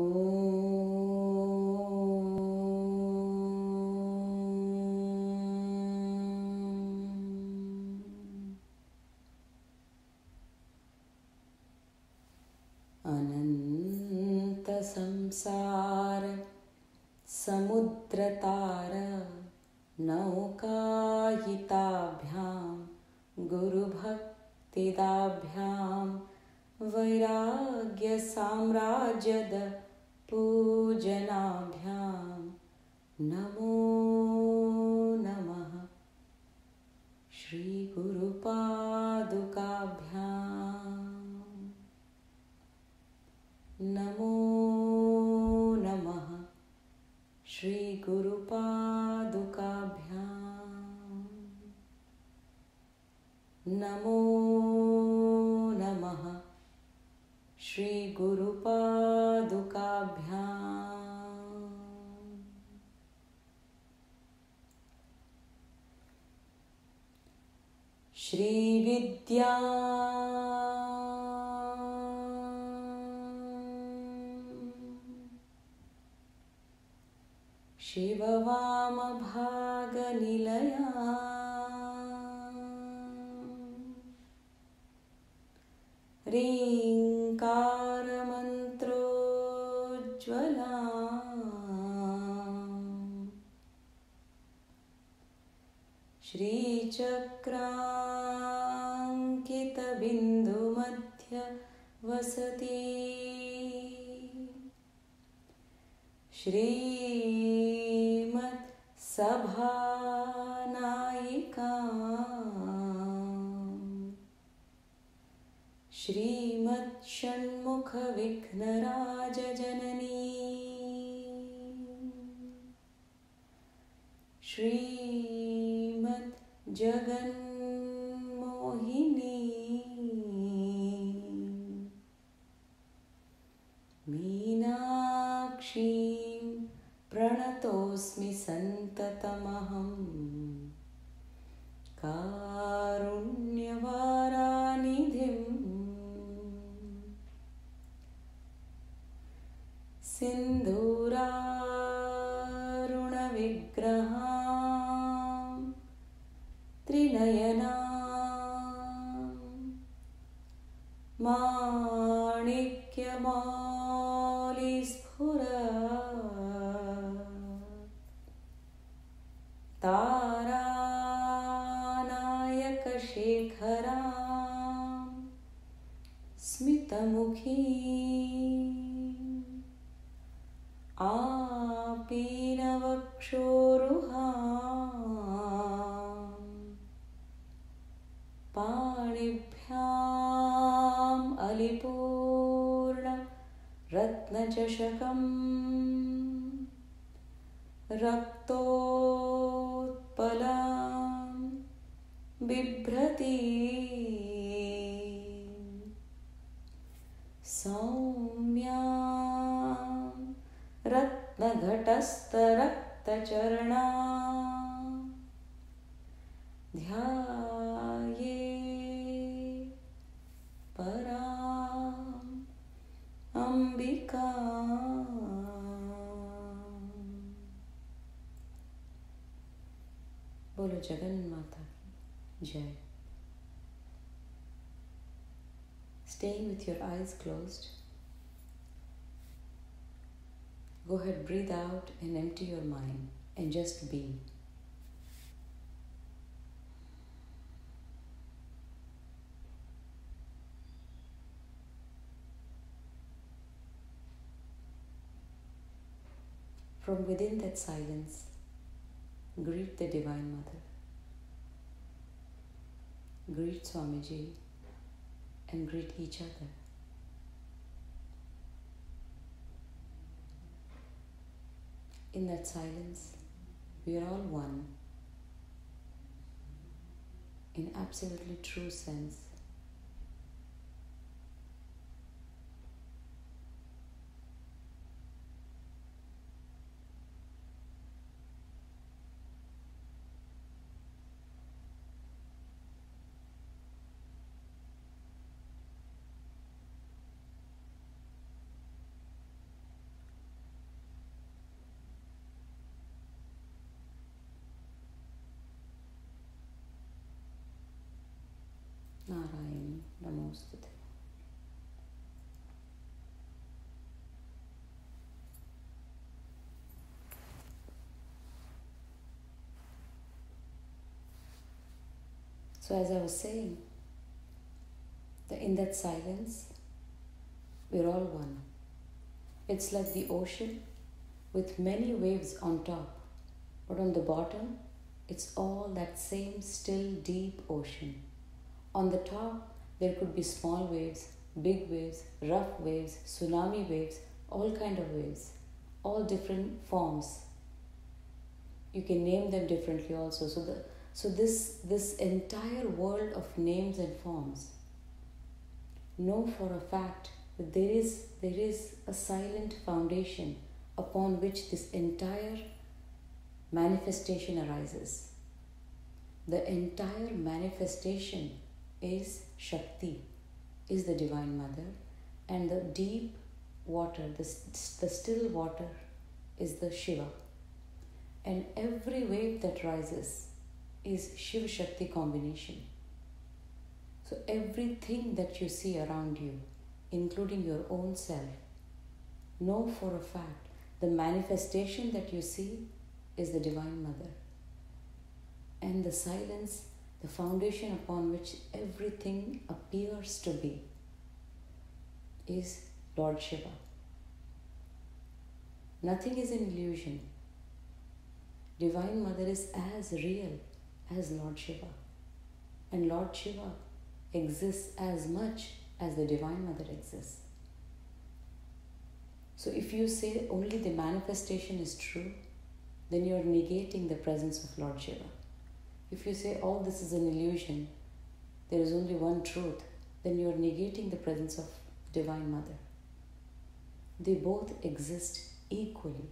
oh आपीनवक्षोरुहा पाणिभ्याम् अलिपूर्ण रत्नचषकम् Jagan माता की जय Staying with your eyes closed, go ahead, breathe out and empty your mind and just be. From within that silence, greet the Divine Mother. Greet Swamiji and greet each other. In that silence, we are all one in absolutely true sense. So, as I was saying, that in that silence, we're all one. It's like the ocean with many waves on top, but on the bottom, it's all that same still deep ocean. On the top, there could be small waves, big waves, rough waves, tsunami waves, all kind of waves, all different forms. You can name them differently also. So the so this this entire world of names and forms know for a fact that there is there is a silent foundation upon which this entire manifestation arises. The entire manifestation is Shakti, is the Divine Mother, and the deep water, the, the still water, is the Shiva. And every wave that rises is Shiva Shakti combination. So everything that you see around you, including your own self, know for a fact the manifestation that you see is the Divine Mother. And the silence, the foundation upon which everything appears to be, is Lord Shiva. Nothing is an illusion. Divine Mother is as real as Lord Shiva. And Lord Shiva exists as much as the Divine Mother exists. So if you say only the manifestation is true, then you are negating the presence of Lord Shiva. If you say all this is an illusion, there is only one truth, then you are negating the presence of Divine Mother. They both exist equally.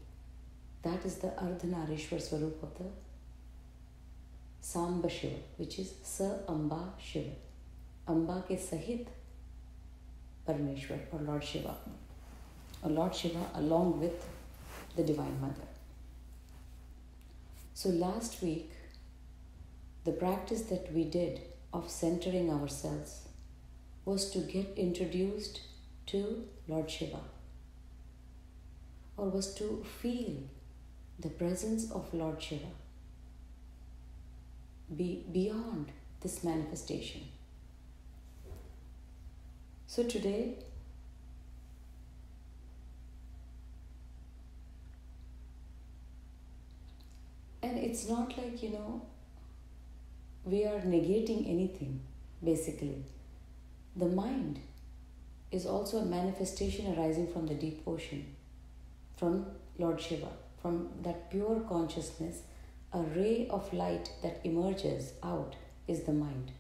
That is the Ardhanarishwar Swarup of the Shiva, which is Amba Shiva. Amba ke Sahit Parameshwar or Lord Shiva. Or Lord Shiva along with the Divine Mother. So last week, the practice that we did of centering ourselves was to get introduced to Lord Shiva or was to feel the presence of Lord Shiva be beyond this manifestation. So today, and it's not like, you know, we are negating anything, basically. The mind is also a manifestation arising from the deep ocean, from Lord Shiva, from that pure consciousness a ray of light that emerges out is the mind.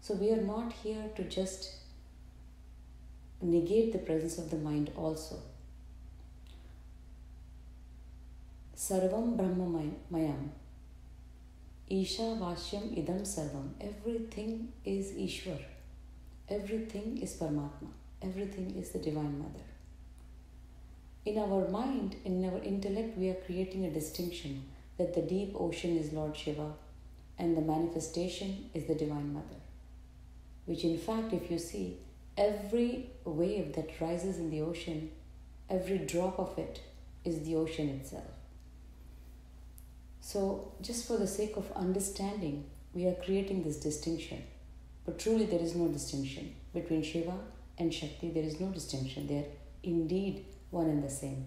So we are not here to just negate the presence of the mind also. Sarvam Brahma Mayam. Isha Vashyam Idam Sarvam. Everything is Ishwar. Everything is Paramatma. Everything is the Divine Mother. In our mind, in our intellect, we are creating a distinction that the deep ocean is Lord Shiva and the manifestation is the Divine Mother. Which, in fact, if you see, every wave that rises in the ocean, every drop of it is the ocean itself. So, just for the sake of understanding, we are creating this distinction. But truly, there is no distinction between Shiva and Shakti. There is no distinction. They are indeed one and the same.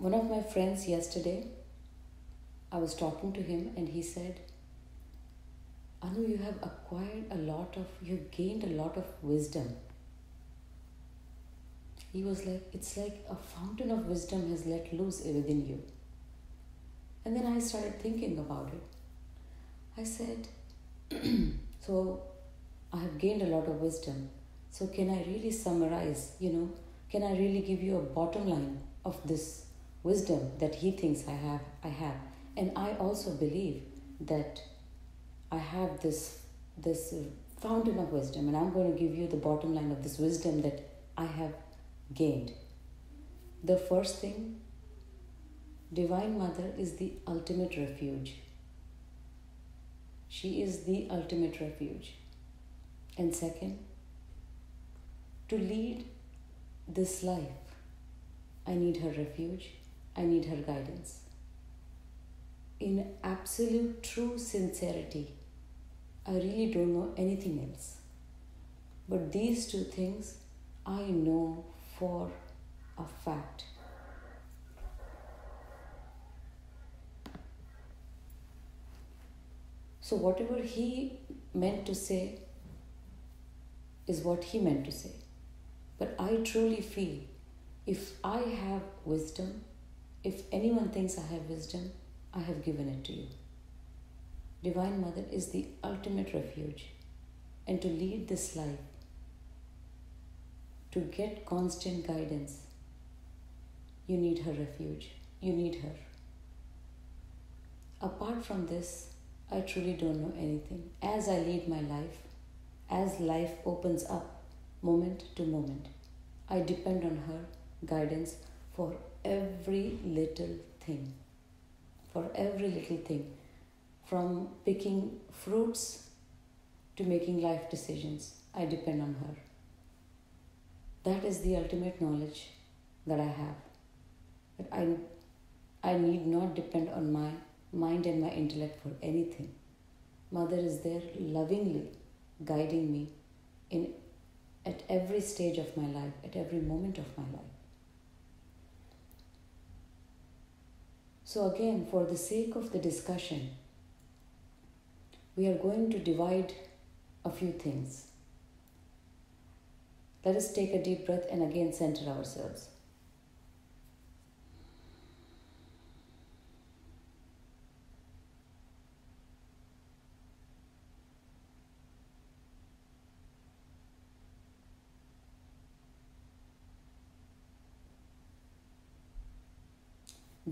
One of my friends yesterday, I was talking to him and he said, Anu, you have acquired a lot of, you've gained a lot of wisdom. He was like, it's like a fountain of wisdom has let loose within you. And then I started thinking about it. I said, so I have gained a lot of wisdom. So can I really summarize, you know, can I really give you a bottom line of this wisdom that he thinks I have, I have. And I also believe that I have this this fountain of wisdom, and I'm going to give you the bottom line of this wisdom that I have gained. The first thing, Divine Mother is the ultimate refuge. she is the ultimate refuge. And second, to lead this life, I need her refuge, I need her guidance. In absolute true sincerity, I really don't know anything else. But these two things I know for a fact. So, whatever he meant to say is what he meant to say. But I truly feel if I have wisdom, if anyone thinks I have wisdom, I have given it to you. Divine Mother is the ultimate refuge. And to lead this life, to get constant guidance, you need her refuge. You need her. Apart from this, I truly don't know anything. As I lead my life, as life opens up moment to moment, I depend on her guidance for every little thing. For every little thing. From picking fruits to making life decisions, I depend on her. That is the ultimate knowledge that I have. That I, I need not depend on my mind and my intellect for anything. Mother is there lovingly guiding me in at every stage of my life, at every moment of my life. So, again, for the sake of the discussion, we are going to divide a few things. Let us take a deep breath and again center ourselves.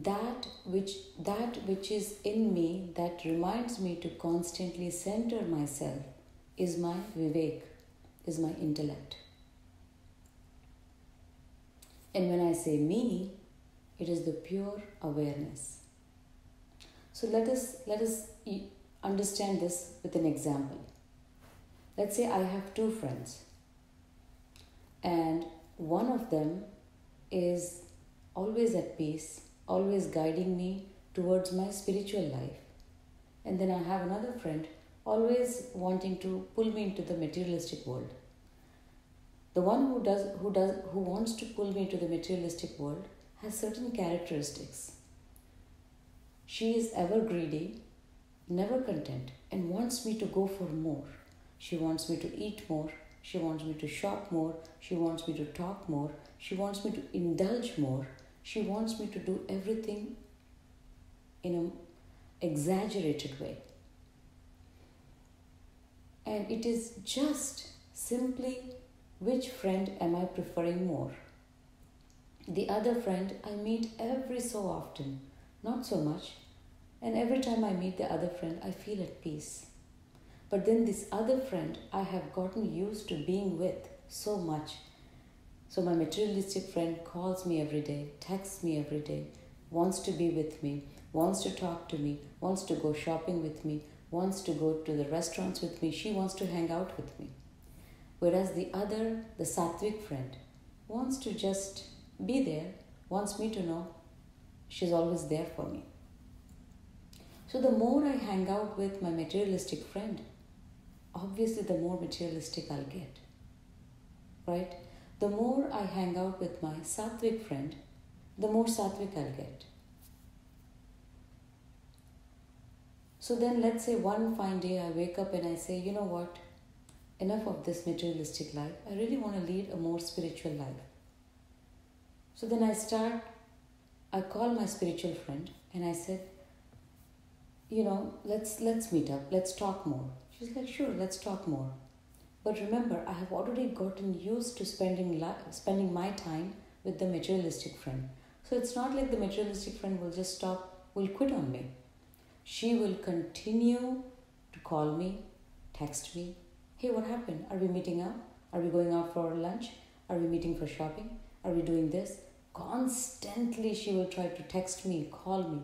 That which that which is in me that reminds me to constantly center myself is my vivek is my intellect. And when i say me it is the pure awareness. So let us let us understand this with an example. Let's say i have two friends and one of them is always at peace always guiding me towards my spiritual life. And then I have another friend always wanting to pull me into the materialistic world. The one who does who does who wants to pull me into the materialistic world has certain characteristics. She is ever greedy, never content, and wants me to go for more. She wants me to eat more. She wants me to shop more. She wants me to talk more. She wants me to indulge more. She wants me to do everything in an exaggerated way. And it is just simply which friend am I preferring more? The other friend I meet every so often, not so much. And every time I meet the other friend, I feel at peace. But then this other friend I have gotten used to being with so much so my materialistic friend calls me every day, texts me every day, wants to be with me, wants to talk to me, wants to go shopping with me, wants to go to the restaurants with me, she wants to hang out with me. Whereas the other, the sattvic friend, wants to just be there, wants me to know she's always there for me. So the more I hang out with my materialistic friend, obviously the more materialistic I'll get. Right? The more I hang out with my sattvic friend, the more sattvic I'll get. So then, let's say one fine day I wake up and I say, you know what? Enough of this materialistic life. I really want to lead a more spiritual life. So then I start, I call my spiritual friend and I said, you know, let's let's meet up, let's talk more. She's like, sure, let's talk more. But remember, I have already gotten used to spending, spending my time with the materialistic friend. So it's not like the materialistic friend will just stop, will quit on me. She will continue to call me, text me. Hey, what happened? Are we meeting up? Are we going out for lunch? Are we meeting for shopping? Are we doing this? Constantly, she will try to text me, call me.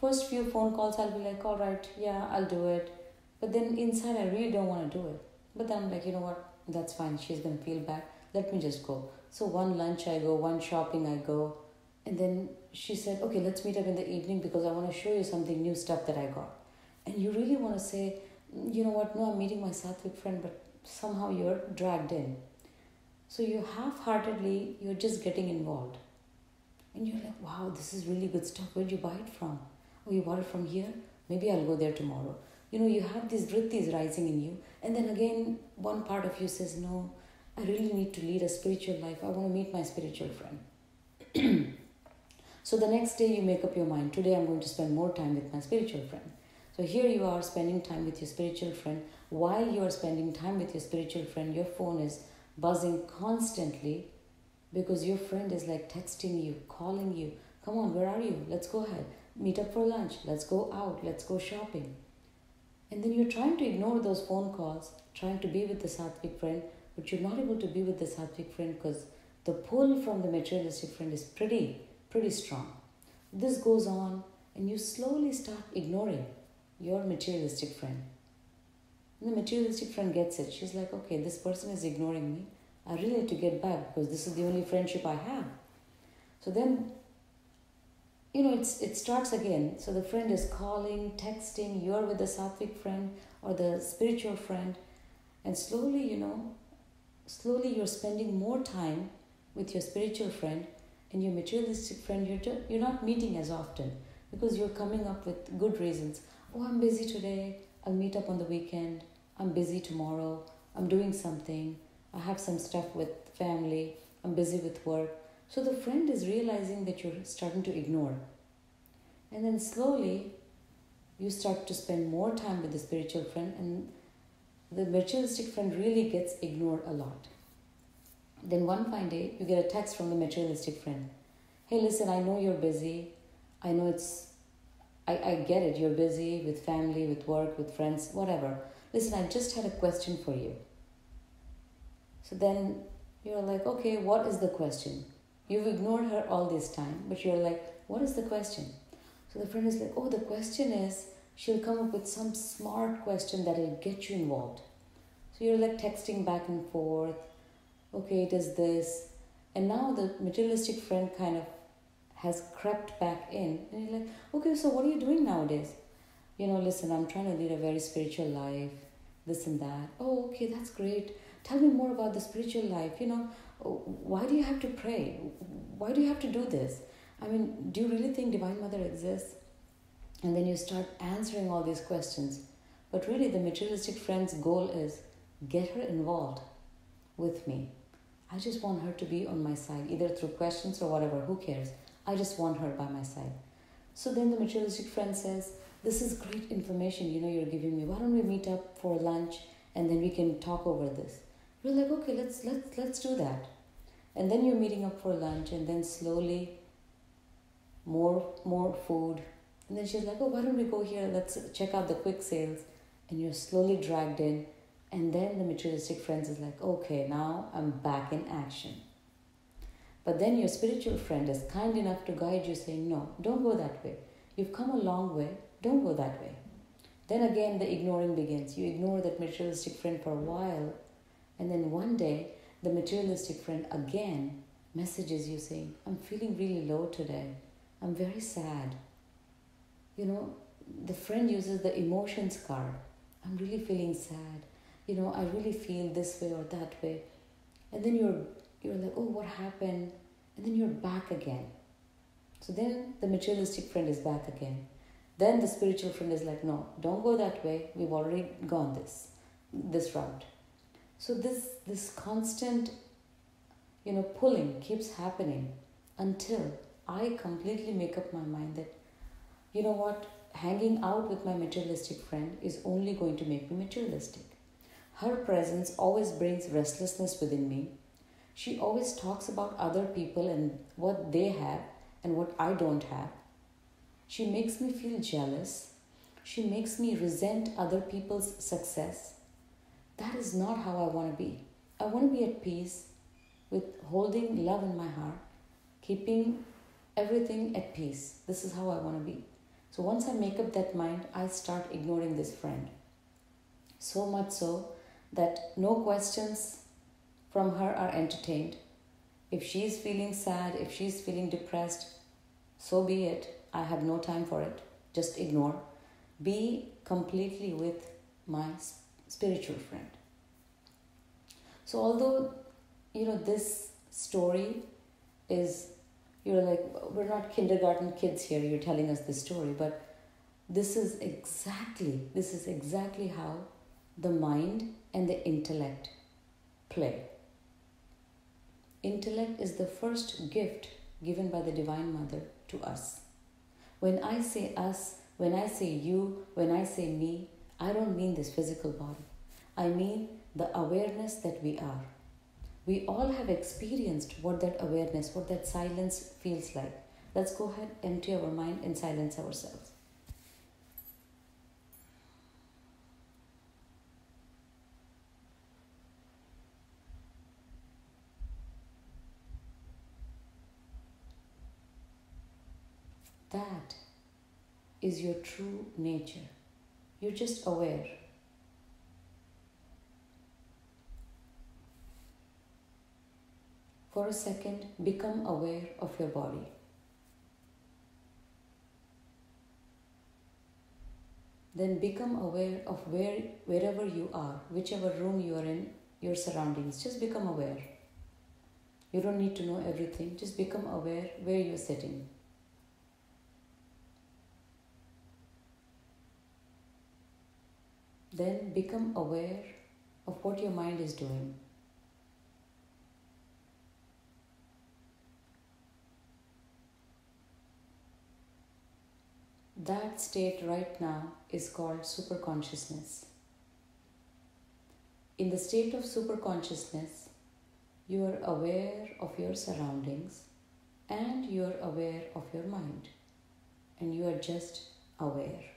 First few phone calls, I'll be like, all right, yeah, I'll do it. But then inside, I really don't want to do it. But then I'm like, you know what? That's fine. She's going to feel bad. Let me just go. So one lunch I go, one shopping I go. And then she said, okay, let's meet up in the evening because I want to show you something new stuff that I got. And you really want to say, mm, you know what? No, I'm meeting my Sattvic friend, but somehow you're dragged in. So you half-heartedly, you're just getting involved. And you're like, wow, this is really good stuff. Where'd you buy it from? Oh, you bought it from here? Maybe I'll go there tomorrow you know, you have these vrittis rising in you. And then again, one part of you says, no, I really need to lead a spiritual life. I want to meet my spiritual friend. so the next day you make up your mind, today I'm going to spend more time with my spiritual friend. So here you are spending time with your spiritual friend. While you are spending time with your spiritual friend, your phone is buzzing constantly because your friend is like texting you, calling you. Come on, where are you? Let's go ahead. Meet up for lunch. Let's go out. Let's go shopping. And then you're trying to ignore those phone calls, trying to be with the sattvic friend, but you're not able to be with the sattvic friend because the pull from the materialistic friend is pretty, pretty strong. This goes on, and you slowly start ignoring your materialistic friend. And the materialistic friend gets it. She's like, okay, this person is ignoring me. I really need to get back because this is the only friendship I have. So then you know, it's it starts again. So the friend is calling, texting, you're with the sattvic friend or the spiritual friend, and slowly, you know, slowly you're spending more time with your spiritual friend and your materialistic friend. You're you're not meeting as often because you're coming up with good reasons. Oh, I'm busy today. I'll meet up on the weekend. I'm busy tomorrow. I'm doing something. I have some stuff with family. I'm busy with work. So the friend is realizing that you're starting to ignore. And then slowly you start to spend more time with the spiritual friend, and the materialistic friend really gets ignored a lot. Then one fine day, you get a text from the materialistic friend Hey, listen, I know you're busy. I know it's, I, I get it. You're busy with family, with work, with friends, whatever. Listen, I just had a question for you. So then you're like, okay, what is the question? You've ignored her all this time, but you're like, what is the question? So the friend is like, oh, the question is, she'll come up with some smart question that will get you involved. So you're like texting back and forth, okay, it is this. And now the materialistic friend kind of has crept back in. And you're like, okay, so what are you doing nowadays? You know, listen, I'm trying to lead a very spiritual life, this and that. Oh, okay, that's great. Tell me more about the spiritual life. You know, why do you have to pray? Why do you have to do this? I mean, do you really think Divine Mother exists? And then you start answering all these questions. But really, the materialistic friend's goal is get her involved with me. I just want her to be on my side, either through questions or whatever, who cares? I just want her by my side. So then the materialistic friend says, This is great information, you know, you're giving me. Why don't we meet up for lunch and then we can talk over this? We're like, okay, let's let's let's do that. And then you're meeting up for lunch, and then slowly, more more food. And then she's like, oh, why don't we go here? Let's check out the quick sales. And you're slowly dragged in. And then the materialistic friends is like, okay, now I'm back in action. But then your spiritual friend is kind enough to guide you, saying, no, don't go that way. You've come a long way. Don't go that way. Then again, the ignoring begins. You ignore that materialistic friend for a while and then one day, the materialistic friend again messages you saying, I'm feeling really low today. I'm very sad. You know, the friend uses the emotions card. I'm really feeling sad. You know, I really feel this way or that way. And then you're you're like, oh, what happened? And then you're back again. So then the materialistic friend is back again. Then the spiritual friend is like, no, don't go that way. We've already gone this this route. So this this constant, you know, pulling keeps happening until I completely make up my mind that, you know what, hanging out with my materialistic friend is only going to make me materialistic. Her presence always brings restlessness within me. She always talks about other people and what they have and what I don't have. She makes me feel jealous. She makes me resent other people's success. That is not how I want to be. I want to be at peace with holding love in my heart, keeping everything at peace. This is how I want to be. So once I make up that mind, I start ignoring this friend. So much so that no questions from her are entertained. If she is feeling sad, if she is feeling depressed, so be it. I have no time for it. Just ignore. Be completely with my spiritual friend. So, although you know this story is, you're like, we're not kindergarten kids here, you're telling us this story, but this is exactly, this is exactly how the mind and the intellect play. Intellect is the first gift given by the Divine Mother to us. When I say us, when I say you, when I say me, I don't mean this physical body. I mean the awareness that we are. We all have experienced what that awareness, what that silence feels like. Let's go ahead, empty our mind, and silence ourselves. That is your true nature. You're just aware. For a second, become aware of your body. Then become aware of where wherever you are, whichever room you are in, your surroundings. Just become aware. You don't need to know everything. Just become aware where you're sitting. Then become aware of what your mind is doing. That state right now is called superconsciousness. In the state of superconsciousness, you are aware of your surroundings and you are aware of your mind, and you are just aware.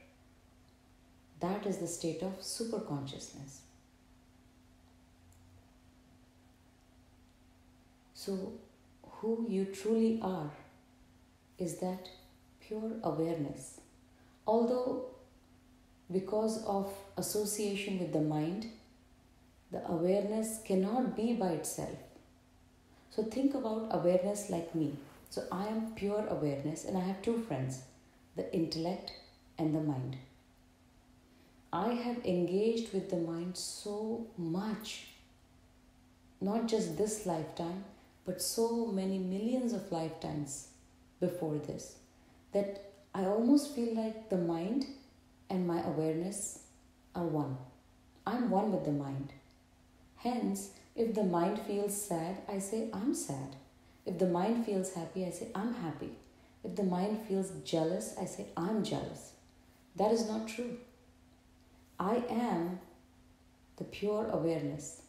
That is the state of super consciousness. So, who you truly are is that pure awareness. Although, because of association with the mind, the awareness cannot be by itself. So, think about awareness like me. So, I am pure awareness, and I have two friends the intellect and the mind. I have engaged with the mind so much, not just this lifetime, but so many millions of lifetimes before this, that I almost feel like the mind and my awareness are one. I'm one with the mind. Hence, if the mind feels sad, I say, I'm sad. If the mind feels happy, I say, I'm happy. If the mind feels jealous, I say, I'm jealous. That is not true. I am the pure awareness.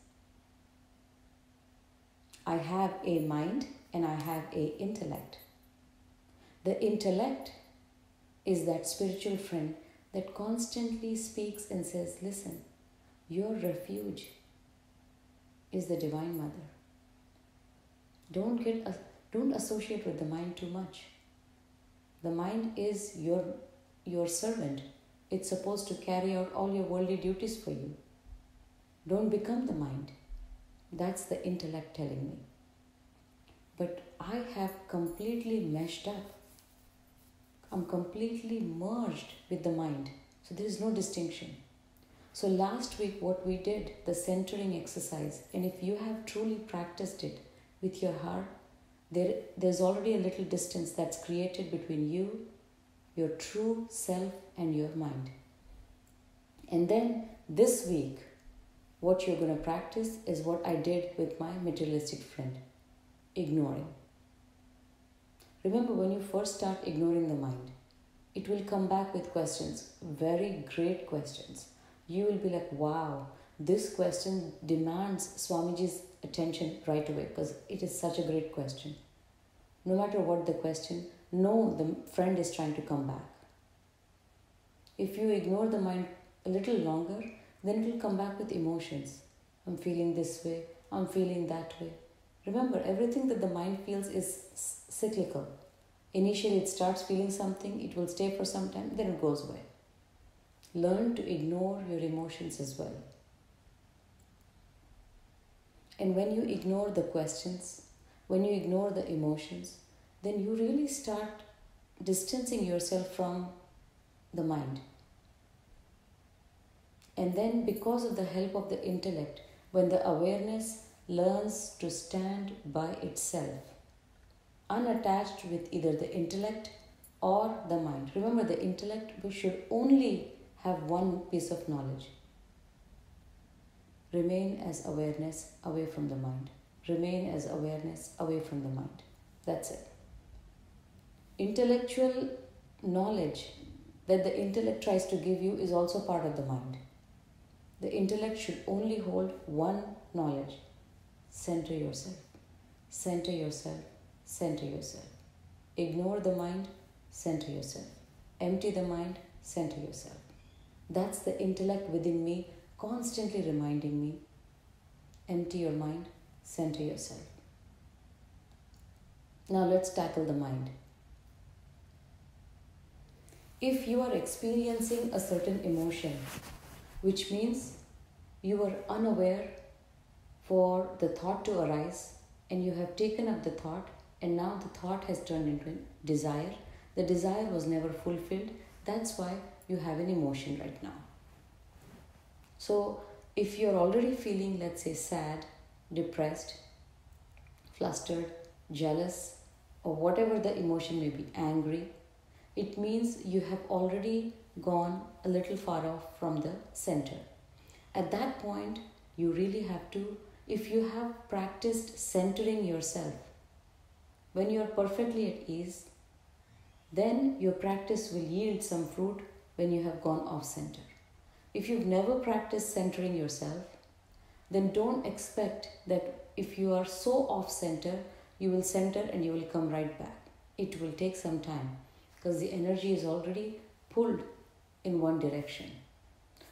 I have a mind and I have a intellect. The intellect is that spiritual friend that constantly speaks and says, Listen, your refuge is the Divine Mother. Don't get don't associate with the mind too much. The mind is your your servant it's supposed to carry out all your worldly duties for you. Don't become the mind. That's the intellect telling me. But I have completely meshed up. I'm completely merged with the mind. So there is no distinction. So last week, what we did, the centering exercise, and if you have truly practiced it with your heart, there, there's already a little distance that's created between you your true self and your mind. And then this week, what you're going to practice is what I did with my materialistic friend ignoring. Remember, when you first start ignoring the mind, it will come back with questions, very great questions. You will be like, wow, this question demands Swamiji's attention right away because it is such a great question. No matter what the question, know the friend is trying to come back. If you ignore the mind a little longer, then it will come back with emotions. I'm feeling this way, I'm feeling that way. Remember, everything that the mind feels is cyclical. Initially, it starts feeling something, it will stay for some time, then it goes away. learn to ignore your emotions as well. And when you ignore the questions, when you ignore the emotions, then you really start distancing yourself from the mind. And then, because of the help of the intellect, when the awareness learns to stand by itself, unattached with either the intellect or the mind. Remember, the intellect should only have one piece of knowledge. Remain as awareness away from the mind. Remain as awareness away from the mind. That's it. Intellectual knowledge that the intellect tries to give you is also part of the mind. The intellect should only hold one knowledge. Center yourself. Center yourself. Center yourself. Ignore the mind. Center yourself. Empty the mind. Center yourself. That's the intellect within me constantly reminding me empty your mind, center yourself. Now let's tackle the mind. If you are experiencing a certain emotion, which means you are unaware for the thought to arise and you have taken up the thought and now the thought has turned into a desire, the desire was never fulfilled, that's why you have an emotion right now. So, if you're already feeling, let's say, sad, depressed, flustered, jealous, or whatever the emotion may be, angry, it means you have already gone a little far off from the center. At that point, you really have to, if you have practiced centering yourself, when you are perfectly at ease, then your practice will yield some fruit when you have gone off center. If you've never practiced centering yourself, then don't expect that if you are so off center, you will center and you will come right back. It will take some time because the energy is already pulled in one direction.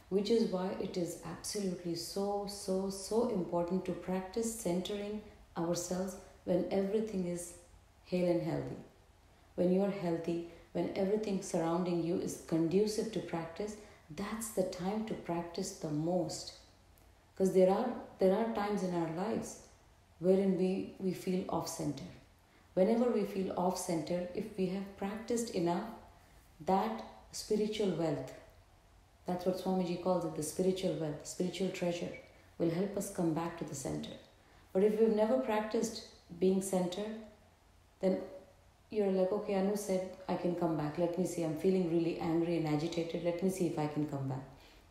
Which is why it is absolutely so, so, so important to practice centering ourselves when everything is hale and healthy. When you are healthy, when everything surrounding you is conducive to practice, that's the time to practice the most because there are there are times in our lives wherein we we feel off center whenever we feel off center if we have practiced enough that spiritual wealth that's what swamiji calls it the spiritual wealth spiritual treasure will help us come back to the center but if we've never practiced being centered then you're like, okay, Anu said I can come back. Let me see. I'm feeling really angry and agitated. Let me see if I can come back.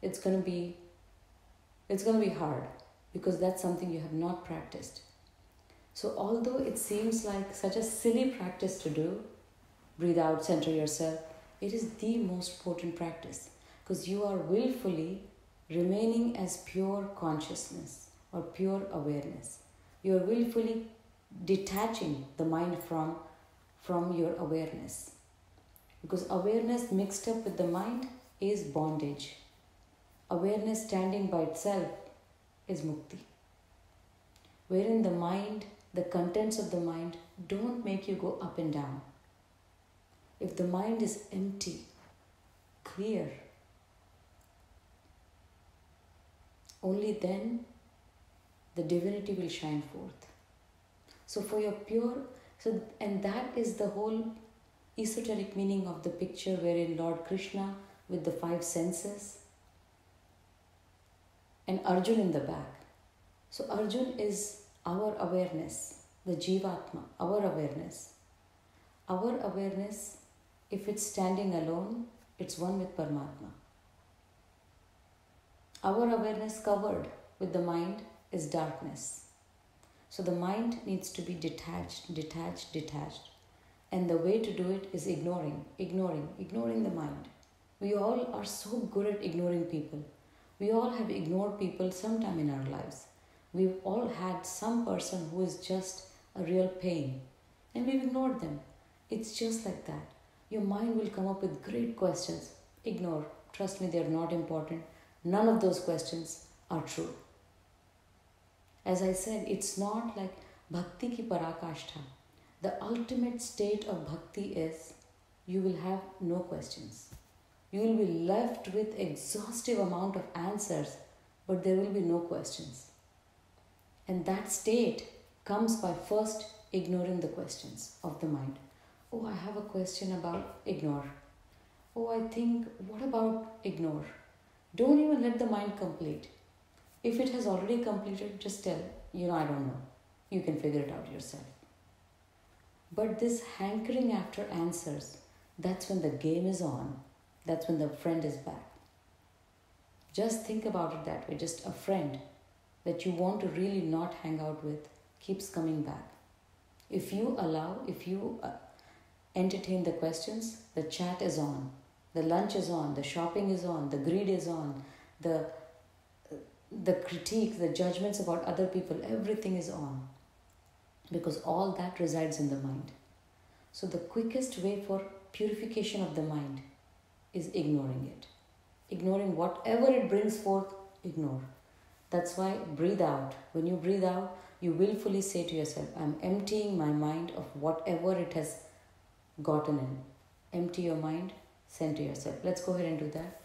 It's gonna be it's gonna be hard because that's something you have not practiced. So although it seems like such a silly practice to do, breathe out, center yourself, it is the most potent practice because you are willfully remaining as pure consciousness or pure awareness. You are willfully detaching the mind from from your awareness. Because awareness mixed up with the mind is bondage. Awareness standing by itself is mukti. Wherein the mind, the contents of the mind, don't make you go up and down. If the mind is empty, clear, only then the divinity will shine forth. So, for your pure so, and that is the whole esoteric meaning of the picture wherein Lord Krishna with the five senses and Arjun in the back. So, Arjun is our awareness, the Jivatma, our awareness. Our awareness, if it's standing alone, it's one with Paramatma. Our awareness covered with the mind is darkness. So the mind needs to be detached, detached, detached. And the way to do it is ignoring, ignoring, ignoring the mind. We all are so good at ignoring people. We all have ignored people sometime in our lives. We've all had some person who is just a real pain, and we've ignored them. It's just like that. Your mind will come up with great questions. Ignore. Trust me, they're not important. None of those questions are true. As I said, it's not like bhakti ki parakashtha. The ultimate state of bhakti is you will have no questions. You will be left with exhaustive amount of answers, but there will be no questions. And that state comes by first ignoring the questions of the mind. Oh, I have a question about ignore. Oh, I think, what about ignore? Don't even let the mind complete. If it has already completed, just tell, you know, I don't know. You can figure it out yourself. But this hankering after answers, that's when the game is on. That's when the friend is back. Just think about it that way. Just a friend that you want to really not hang out with keeps coming back. If you allow, if you uh, entertain the questions, the chat is on, the lunch is on, the shopping is on, the greed is on, the the critique, the judgments about other people, everything is on. Because all that resides in the mind. So the quickest way for purification of the mind is ignoring it. Ignoring whatever it brings forth, ignore. That's why breathe out. When you breathe out, you willfully say to yourself, I'm emptying my mind of whatever it has gotten in. Empty your mind, send to yourself. Let's go ahead and do that.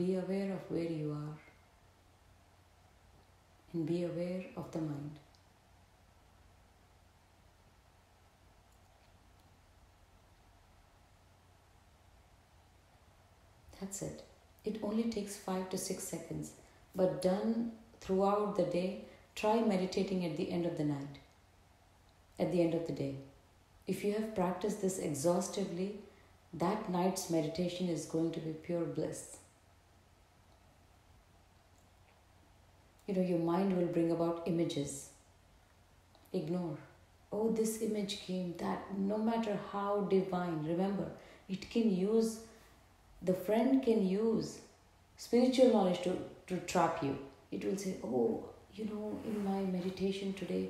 Be aware of where you are and be aware of the mind. That's it. It only takes five to six seconds, but done throughout the day, try meditating at the end of the night, at the end of the day. If you have practiced this exhaustively, that night's meditation is going to be pure bliss. You know, your mind will bring about images. Ignore. Oh, this image came, that no matter how divine, remember, it can use the friend can use spiritual knowledge to, to trap you. It will say, Oh, you know, in my meditation today,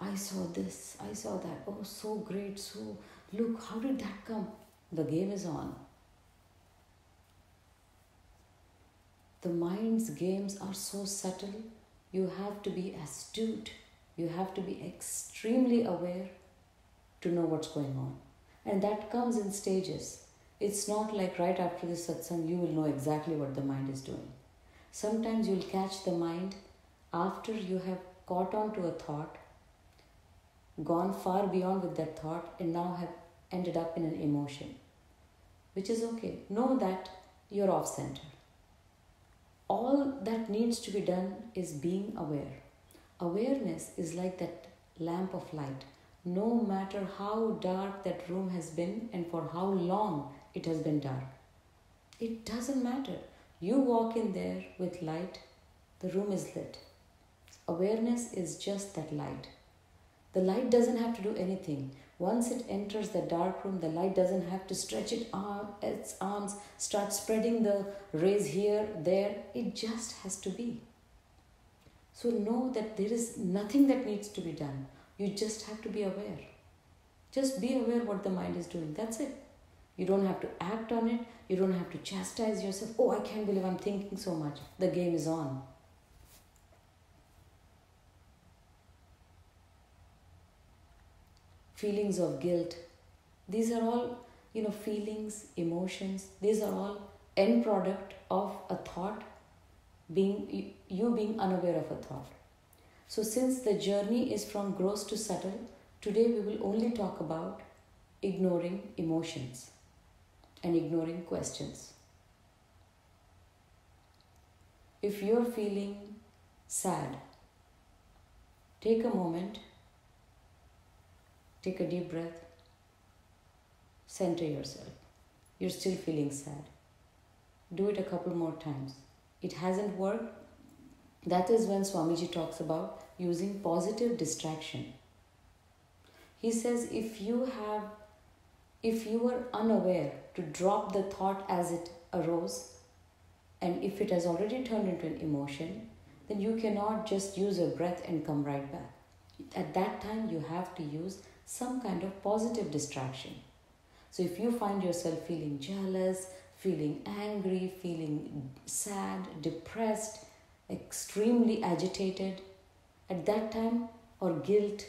I saw this, I saw that. Oh, so great. So, look, how did that come? The game is on. The mind's games are so subtle, you have to be astute, you have to be extremely aware to know what's going on. And that comes in stages. It's not like right after the satsang you will know exactly what the mind is doing. Sometimes you'll catch the mind after you have caught on to a thought, gone far beyond with that thought, and now have ended up in an emotion, which is okay. Know that you're off center. All that needs to be done is being aware. Awareness is like that lamp of light. No matter how dark that room has been and for how long it has been dark. It doesn't matter. You walk in there with light, the room is lit. Awareness is just that light. The light doesn't have to do anything. Once it enters the dark room, the light doesn't have to stretch it arm, its arms, start spreading the rays here, there. It just has to be. So know that there is nothing that needs to be done. You just have to be aware. Just be aware what the mind is doing. That's it. You don't have to act on it. You don't have to chastise yourself. Oh, I can't believe I'm thinking so much. The game is on. Feelings of guilt. These are all, you know, feelings, emotions. These are all end product of a thought being you being unaware of a thought. So since the journey is from gross to subtle, today we will only talk about ignoring emotions and ignoring questions. If you're feeling sad, take a moment, take a deep breath, center yourself. You're still feeling sad. Do it a couple more times. It hasn't worked. That is when Swamiji talks about using positive distraction. He says if you have if you were unaware to drop the thought as it arose, and if it has already turned into an emotion, then you cannot just use your breath and come right back. At that time, you have to use some kind of positive distraction. So if you find yourself feeling jealous, feeling angry, feeling sad, depressed, extremely agitated, at that time, or guilt,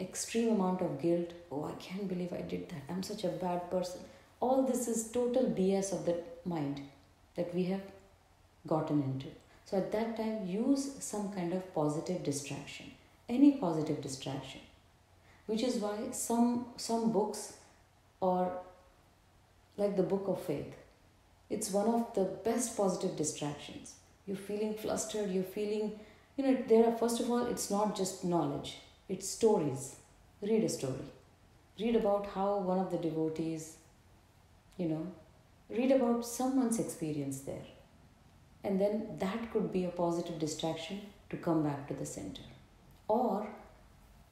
extreme amount of guilt, oh, I can't believe I did that, I'm such a bad person. All this is total BS of the mind that we have gotten into. So at that time, use some kind of positive distraction, any positive distraction, which is why some some books are like the book of faith, it's one of the best positive distractions. You're feeling flustered, you're feeling, you know, there are first of all, it's not just knowledge, it's stories. Read a story. Read about how one of the devotees, you know, read about someone's experience there and then that could be a positive distraction to come back to the center. Or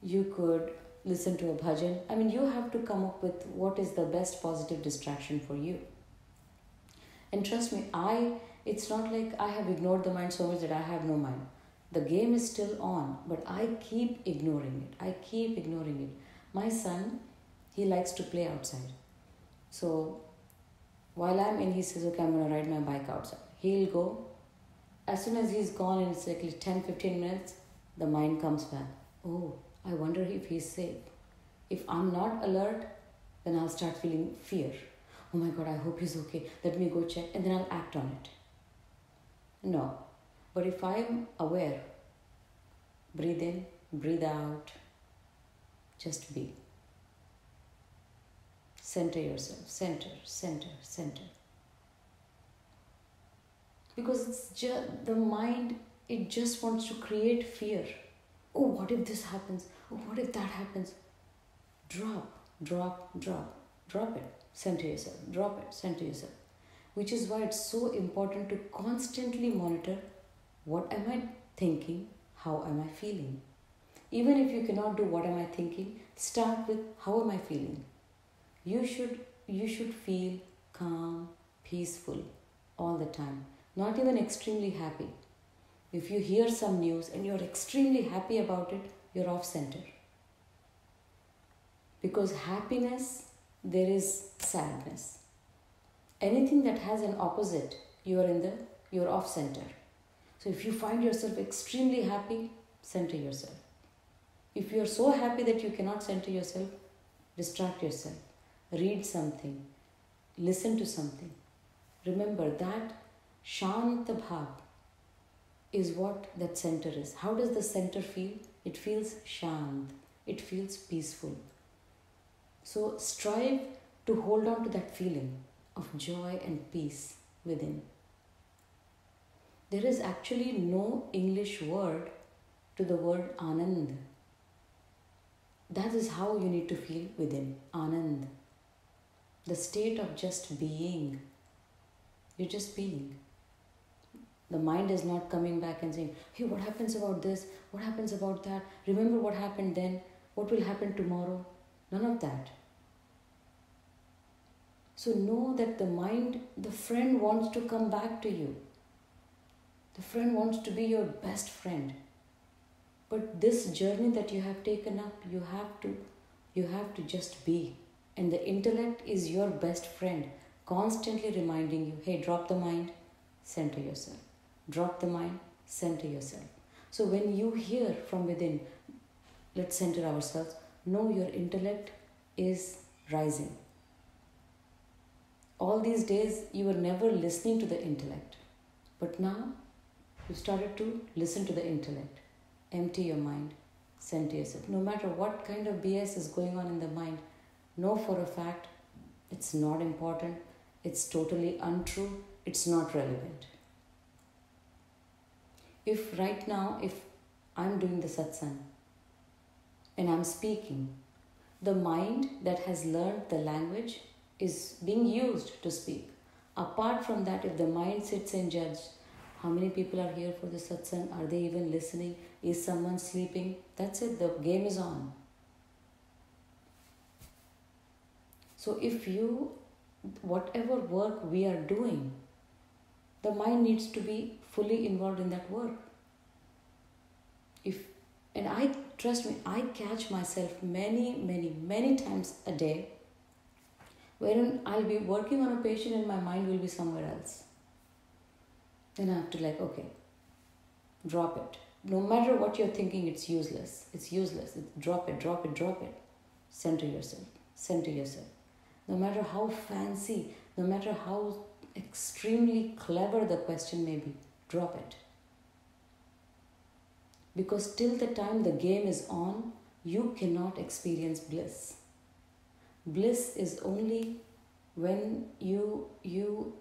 you could listen to a bhajan. I mean, you have to come up with what is the best positive distraction for you. And trust me, I it's not like I have ignored the mind so much that I have no mind. The game is still on, but I keep ignoring it. I keep ignoring it. My son, he likes to play outside. So while I'm in, he says, Okay, I'm gonna ride my bike outside. He'll go. As soon as he's gone and it's like 10 15 minutes, the mind comes back. Oh, I wonder if he's safe. If I'm not alert, then I'll start feeling fear. Oh my god, I hope he's okay. Let me go check and then I'll act on it. No. But if I'm aware, breathe in, breathe out, just be. Center yourself, center, center, center because it's just the mind it just wants to create fear oh what if this happens what if that happens? Drop drop drop drop it. Center yourself drop it center yourself. Which is why it's so important to constantly monitor what am i thinking how am i feeling. Even if you cannot do what am i thinking start with how am i feeling. You should you should feel calm peaceful all the time not even extremely happy. If you hear some news and you're extremely happy about it, you're off center. Because happiness, there is sadness. Anything that has an opposite, you are in the you're off center. So if you find yourself extremely happy, center yourself. If you're so happy that you cannot center yourself, distract yourself. Read something. Listen to something. Remember that Shanta Bhav is what that center is. How does the center feel? It feels shant, it feels peaceful. So strive to hold on to that feeling of joy and peace within. There is actually no English word to the word Anand. That is how you need to feel within Anand. The state of just being. You're just being. The mind is not coming back and saying, hey, what happens about this? What happens about that? Remember what happened then? What will happen tomorrow? None of that. So know that the mind, the friend wants to come back to you. The friend wants to be your best friend. But this journey that you have taken up, you have to you have to just be. And the intellect is your best friend, constantly reminding you, hey, drop the mind, center yourself. Drop the mind, center yourself. So when you hear from within, let's center ourselves, know your intellect is rising. All these days you were never listening to the intellect, but now you started to listen to the intellect. Empty your mind, center yourself. No matter what kind of BS is going on in the mind, know for a fact it's not important, it's totally untrue, it's not relevant if right now, if I'm doing the satsang and I'm speaking, the mind that has learned the language is being used to speak. Apart from that, if the mind sits and judges, how many people are here for the satsang? Are they even listening? Is someone sleeping? That's it, the game is on. So if you, whatever work we are doing, the mind needs to be fully involved in that work. If and I trust me, I catch myself many, many, many times a day Wherein I'll be working on a patient and my mind will be somewhere else. Then I have to, like, okay, drop it. No matter what you're thinking, it's useless. It's useless. drop it, drop it, drop it. Center yourself. Center yourself. No matter how fancy, no matter how extremely clever the question may be, drop it. Because till the time the game is on, you cannot experience bliss. Bliss is only when you you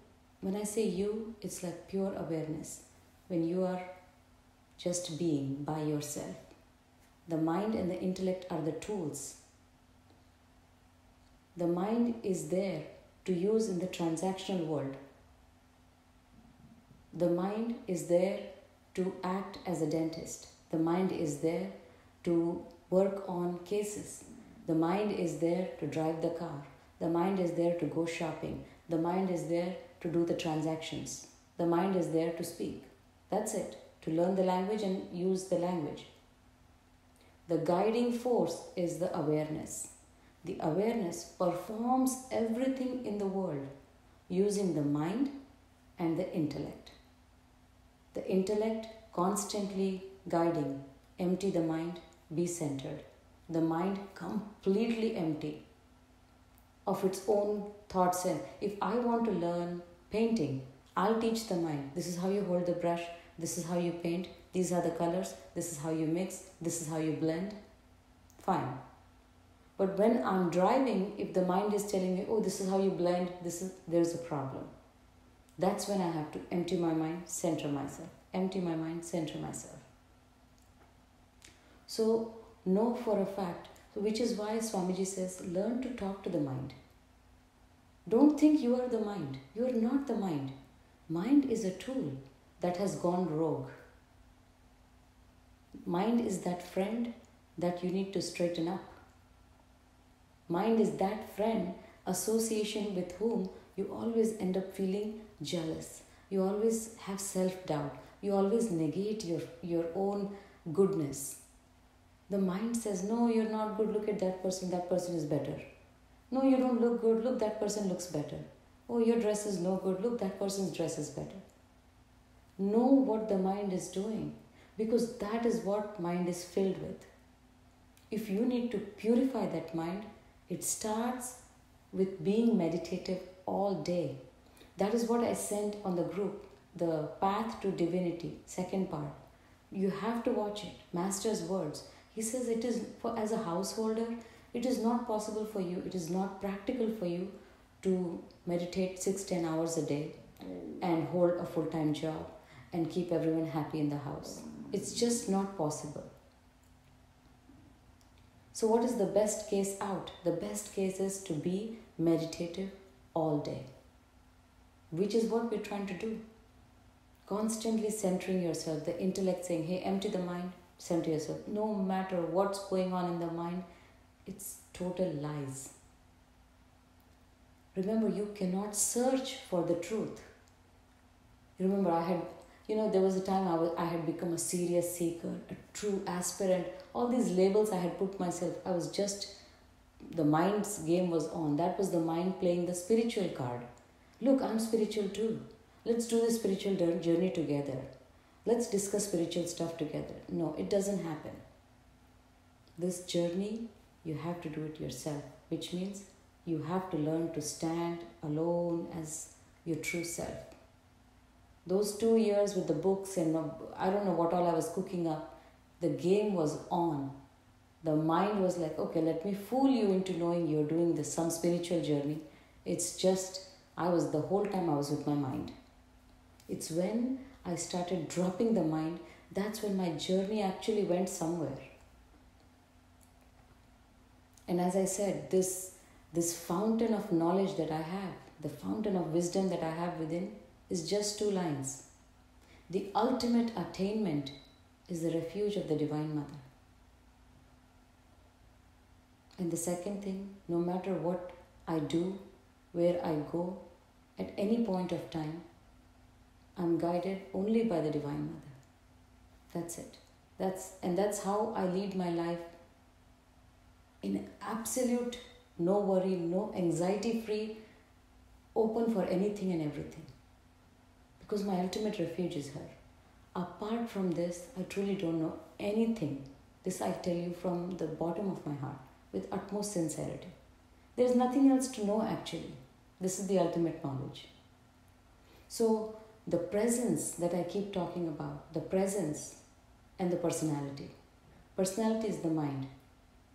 when I say you, it's like pure awareness. When you are just being by yourself. The mind and the intellect are the tools. The mind is there to use in the transactional world. The mind is there to act as a dentist. The mind is there to work on cases. The mind is there to drive the car. The mind is there to go shopping. The mind is there to do the transactions. The mind is there to speak. That's it to learn the language and use the language. The guiding force is the awareness. The awareness performs everything in the world using the mind and the intellect. The intellect constantly guiding, empty the mind, be centered. The mind completely empty of its own thoughts. And if I want to learn painting, I'll teach the mind. This is how you hold the brush, this is how you paint, these are the colors, this is how you mix, this is how you blend. Fine. But when I'm driving, if the mind is telling me, oh, this is how you blend, this is there's a problem. That's when I have to empty my mind, center myself. Empty my mind, center myself. So know for a fact, which is why Swamiji says, learn to talk to the mind. Don't think you are the mind. You are not the mind. Mind is a tool that has gone rogue. Mind is that friend that you need to straighten up. Mind is that friend, association with whom you always end up feeling jealous. You always have self doubt. You always negate your, your own goodness. The mind says, No, you're not good. Look at that person. That person is better. No, you don't look good. Look, that person looks better. Oh, your dress is no good. Look, that person's dress is better know what the mind is doing because that is what mind is filled with if you need to purify that mind it starts with being meditative all day that is what i sent on the group the path to divinity second part you have to watch it master's words he says it is for as a householder it is not possible for you it is not practical for you to meditate six, ten hours a day mm. and hold a full time job and keep everyone happy in the house. It's just not possible. So, what is the best case out? The best case is to be meditative all day, which is what we're trying to do. Constantly centering yourself, the intellect saying, hey, empty the mind, center yourself. No matter what's going on in the mind, it's total lies. Remember, you cannot search for the truth. Remember, I had you know, there was a time I, was, I had become a serious seeker, a true aspirant. All these labels I had put myself, I was just, the mind's game was on. That was the mind playing the spiritual card. Look, I'm spiritual too. Let's do the spiritual journey together. Let's discuss spiritual stuff together. No, it doesn't happen. This journey, you have to do it yourself, which means you have to learn to stand alone as your true self those two years with the books and I don't know what all I was cooking up, the game was on. The mind was like, okay, let me fool you into knowing you're doing this some spiritual journey. It's just I was the whole time I was with my mind. It's when I started dropping the mind, that's when my journey actually went somewhere. And as I said, this this fountain of knowledge that I have, the fountain of wisdom that I have within, is just two lines. The ultimate attainment is the refuge of the Divine Mother. And the second thing, no matter what I do, where I go, at any point of time, I'm guided only by the Divine Mother. That's it. That's and that's how I lead my life in absolute no worry, no anxiety free, open for anything and everything. Because my ultimate refuge is her. Apart from this, I truly don't know anything. This I tell you from the bottom of my heart with utmost sincerity. There is nothing else to know actually. This is the ultimate knowledge. So, the presence that I keep talking about, the presence and the personality. Personality is the mind.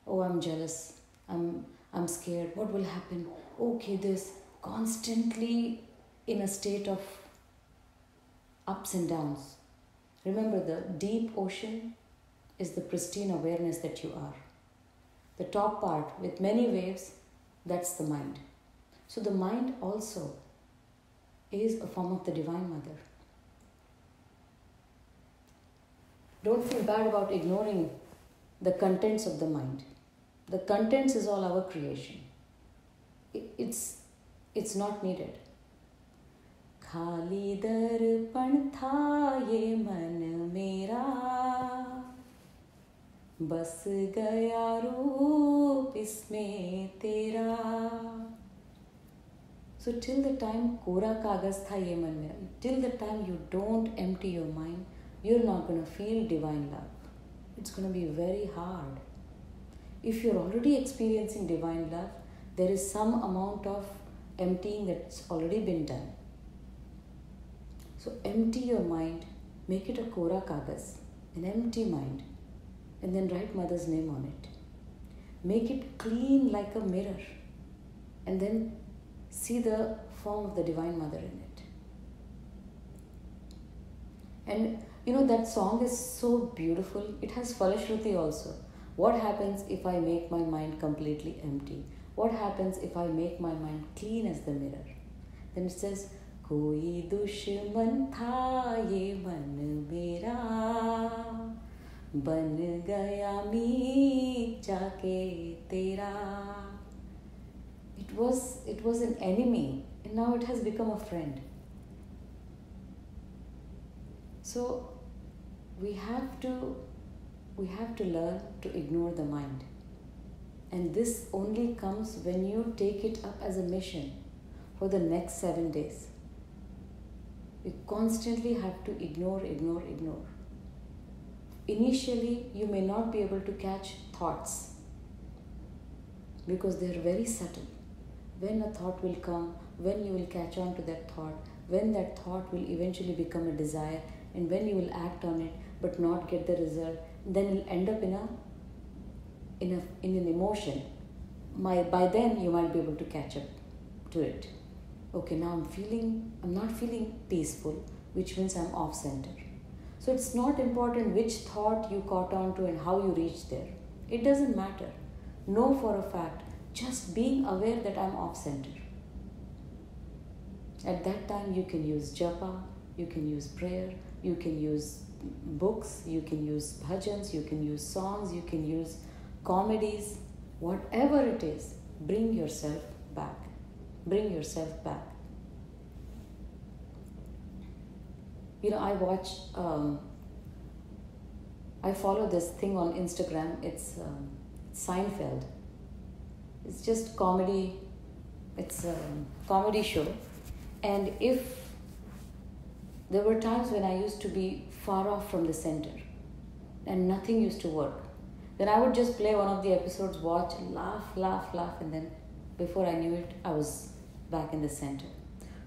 Oh, I'm jealous. I'm I'm scared. What will happen? Okay, this constantly in a state of ups and downs. Remember, the deep ocean is the pristine awareness that you are. The top part with many waves, that's the mind. So, the mind also is a form of the Divine Mother. Don't feel bad about ignoring the contents of the mind. The contents is all our creation. It's, it's not needed. खाली दर्पण था ये मन मेरा बस गया रूप इसमें तेरा so till the time kora kagaz tha till the time you don't empty your mind, you're not going to feel divine love. It's going to be very hard. If you're already experiencing divine love, there is some amount of emptying that's already been done. So empty your mind, make it a kora kagaz, an empty mind, and then write mother's name on it. Make it clean like a mirror, and then see the form of the Divine Mother in it. And you know, that song is so beautiful. It has Falashruti also. What happens if I make my mind completely empty? What happens if I make my mind clean as the mirror? Then it says, कोई दुश्मन था ये मन मेरा बन गया मी जाके तेरा it Was it was an enemy and now it has become a friend. So we have to we have to learn to ignore the mind. And this only comes when you take it up as a mission for the next 7 days. You constantly have to ignore ignore ignore. Initially you may not be able to catch thoughts because they are very subtle when a thought will come, when you will catch on to that thought, when that thought will eventually become a desire, and when you will act on it but not get the result, then you'll end up in a in a in an emotion. My by then you might be able to catch up to it. Okay, now I'm feeling I'm not feeling peaceful, which means I'm off center. So it's not important which thought you caught on to and how you reached there. It doesn't matter. Know for a fact just being aware that I'm off center. At that time, you can use japa, you can use prayer, you can use books, you can use bhajans, you can use songs, you can use comedies, whatever it is, bring yourself back. Bring yourself back. You know, I watch, um, I follow this thing on Instagram, it's um, Seinfeld it's just comedy. It's a comedy show. And if there were times when I used to be far off from the center and nothing used to work, then I would just play one of the episodes, watch, laugh, laugh, laugh, and then before I knew it, I was back in the center.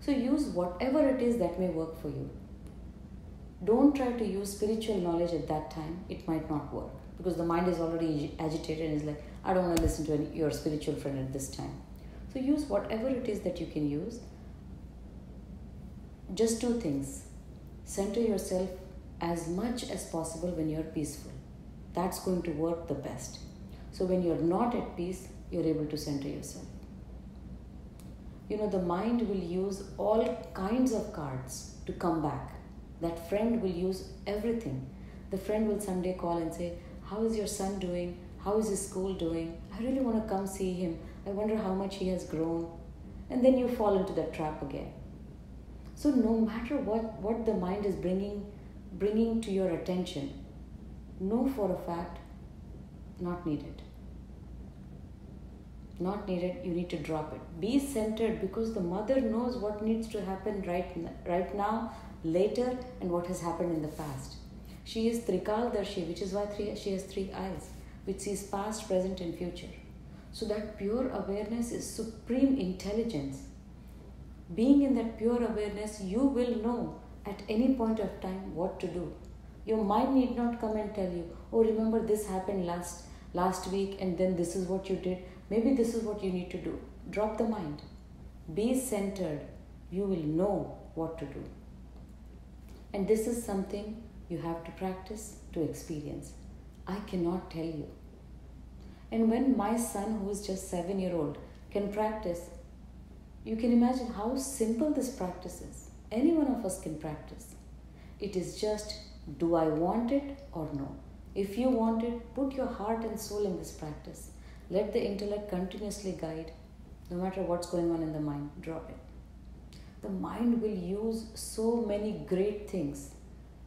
So use whatever it is that may work for you. Don't try to use spiritual knowledge at that time, it might not work because the mind is already agitated and is like, I don't want to listen to any, your spiritual friend at this time. So use whatever it is that you can use. Just two things. Center yourself as much as possible when you're peaceful. That's going to work the best. So when you're not at peace, you're able to center yourself. You know, the mind will use all kinds of cards to come back. That friend will use everything. The friend will someday call and say, How is your son doing? How is his school doing? I really want to come see him. I wonder how much he has grown. And then you fall into that trap again. So no matter what, what the mind is bringing, bringing to your attention, know for a fact, not needed. not needed you need to drop it be centered because the mother knows what needs to happen right right now later and what has happened in the past she is trikal trikaldarshi which is why three, she has three eyes which sees past present and future so that pure awareness is supreme intelligence being in that pure awareness you will know at any point of time what to do your mind need not come and tell you oh remember this happened last last week and then this is what you did Maybe this is what you need to do. Drop the mind. Be centered. You will know what to do. And this is something you have to practice to experience. I cannot tell you. And when my son, who is just seven year old, can practice, you can imagine how simple this practice is. Any one of us can practice. It is just do I want it or no? If you want it, put your heart and soul in this practice. Let the intellect continuously guide, no matter what's going on in the mind, drop it. The mind will use so many great things.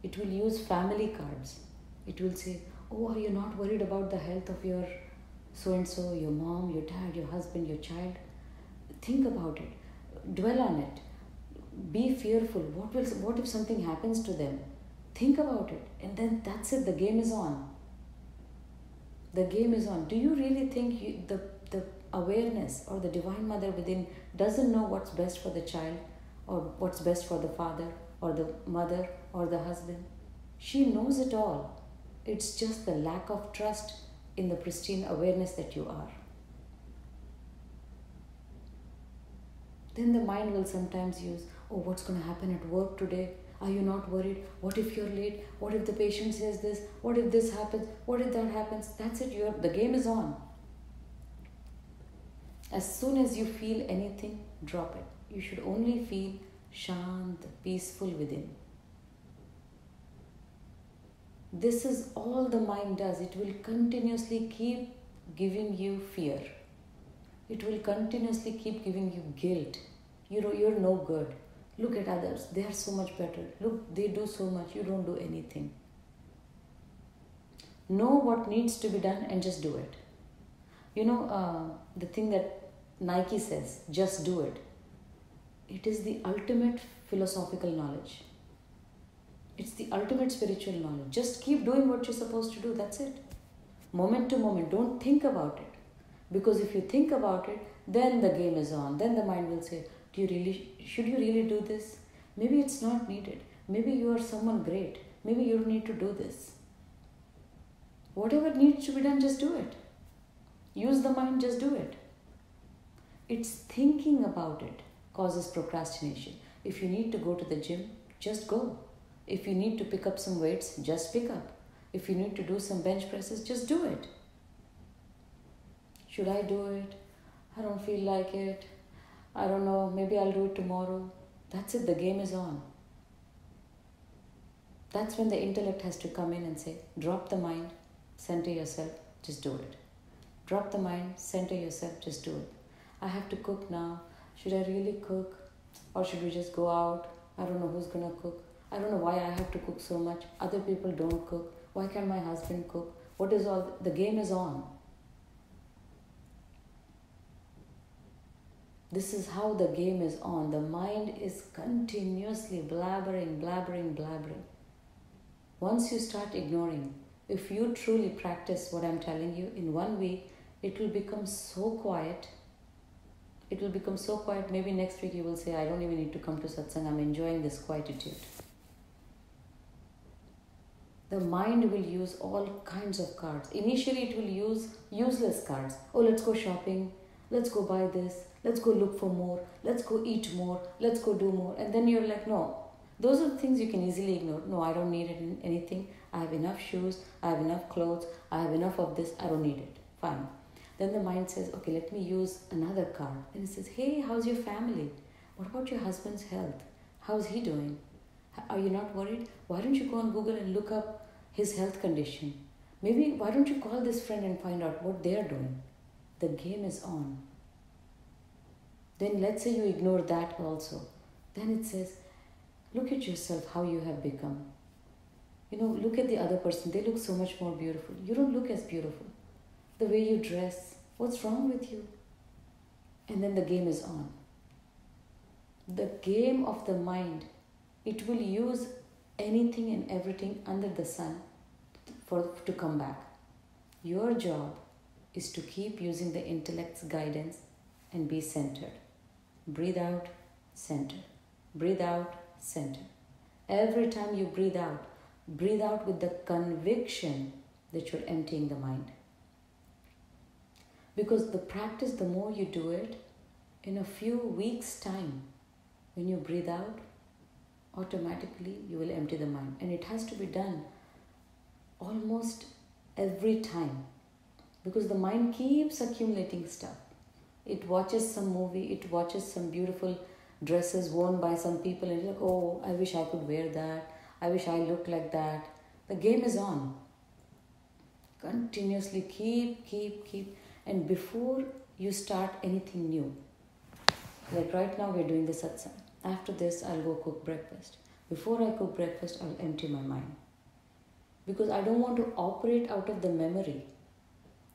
It will use family cards. It will say, Oh, are you not worried about the health of your so and so, your mom, your dad, your husband, your child? Think about it. Dwell on it. Be fearful. What will what if something happens to them? Think about it. And then that's it. The game is on the game is on do you really think you, the the awareness or the divine mother within doesn't know what's best for the child or what's best for the father or the mother or the husband she knows it all it's just the lack of trust in the pristine awareness that you are then the mind will sometimes use oh what's going to happen at work today are you not worried? What if you're late? What if the patient says this? What if this happens? What if that happens? That's it. You're, the game is on. As soon as you feel anything, drop it. You should only feel shant, peaceful within. This is all the mind does. It will continuously keep giving you fear. It will continuously keep giving you guilt. You know, you're no good Look at others, they are so much better. Look, they do so much, you don't do anything. Know what needs to be done and just do it. You know, uh, the thing that Nike says, just do it. It is the ultimate philosophical knowledge. It's the ultimate spiritual knowledge. Just keep doing what you're supposed to do, that's it. Moment to moment, don't think about it. Because if you think about it, then the game is on. Then the mind will say, do you really should you really do this? Maybe it's not needed. Maybe you are someone great. Maybe you don't need to do this. Whatever needs to be done just do it. Use the mind just do it. It's thinking about it causes procrastination. If you need to go to the gym just go if you need to pick up some weights just pick up if you need to do some bench presses just do it should i do it i don't feel like it I don't know, maybe I'll do it tomorrow. That's it, the game is on. That's when the intellect has to come in and say, drop the mind, center yourself, just do it. Drop the mind, center yourself, just do it. I have to cook now. Should I really cook? Or should we just go out? I don't know who's gonna cook. I don't know why I have to cook so much. Other people don't cook. Why can't my husband cook? What is all? The game is on. This is how the game is on. The mind is continuously blabbering, blabbering, blabbering. Once you start ignoring, if you truly practice what I'm telling you in one week, it will become so quiet. It will become so quiet. Maybe next week you will say, I don't even need to come to satsang. I'm enjoying this quietude. The mind will use all kinds of cards. Initially, it will use useless cards. Oh, let's go shopping. Let's go buy this let's go look for more, let's go eat more, let's go do more. And then you're like, no, those are the things you can easily ignore. No, I don't need anything. I have enough shoes, I have enough clothes, I have enough of this, I don't need it. Fine. Then the mind says, okay, let me use another card. And it says, hey, how's your family? What about your husband's health? How's he doing? Are you not worried? Why don't you go on Google and look up his health condition? Maybe why don't you call this friend and find out what they're doing? The game is on. Then let's say you ignore that also. Then it says, look at yourself, how you have become. You know, look at the other person. They look so much more beautiful. You don't look as beautiful. The way you dress, what's wrong with you? and then the game is on. The game of the mind, it will use anything and everything under the sun for to come back. Your job is to keep using the intellect's guidance and be centered. Breathe out, center. Breathe out, center. Every time you breathe out, breathe out with the conviction that you're emptying the mind. Because the practice, the more you do it, in a few weeks' time, when you breathe out, automatically you will empty the mind. And it has to be done almost every time because the mind keeps accumulating stuff. It watches some movie, it watches some beautiful dresses worn by some people, and like, oh, I wish I could wear that. I wish I looked like that. The game is on. Continuously keep, keep, keep. And before you start anything new, like right now we're doing the satsang. After this, I'll go cook breakfast. Before I cook breakfast, I'll empty my mind. Because I don't want to operate out of the memory.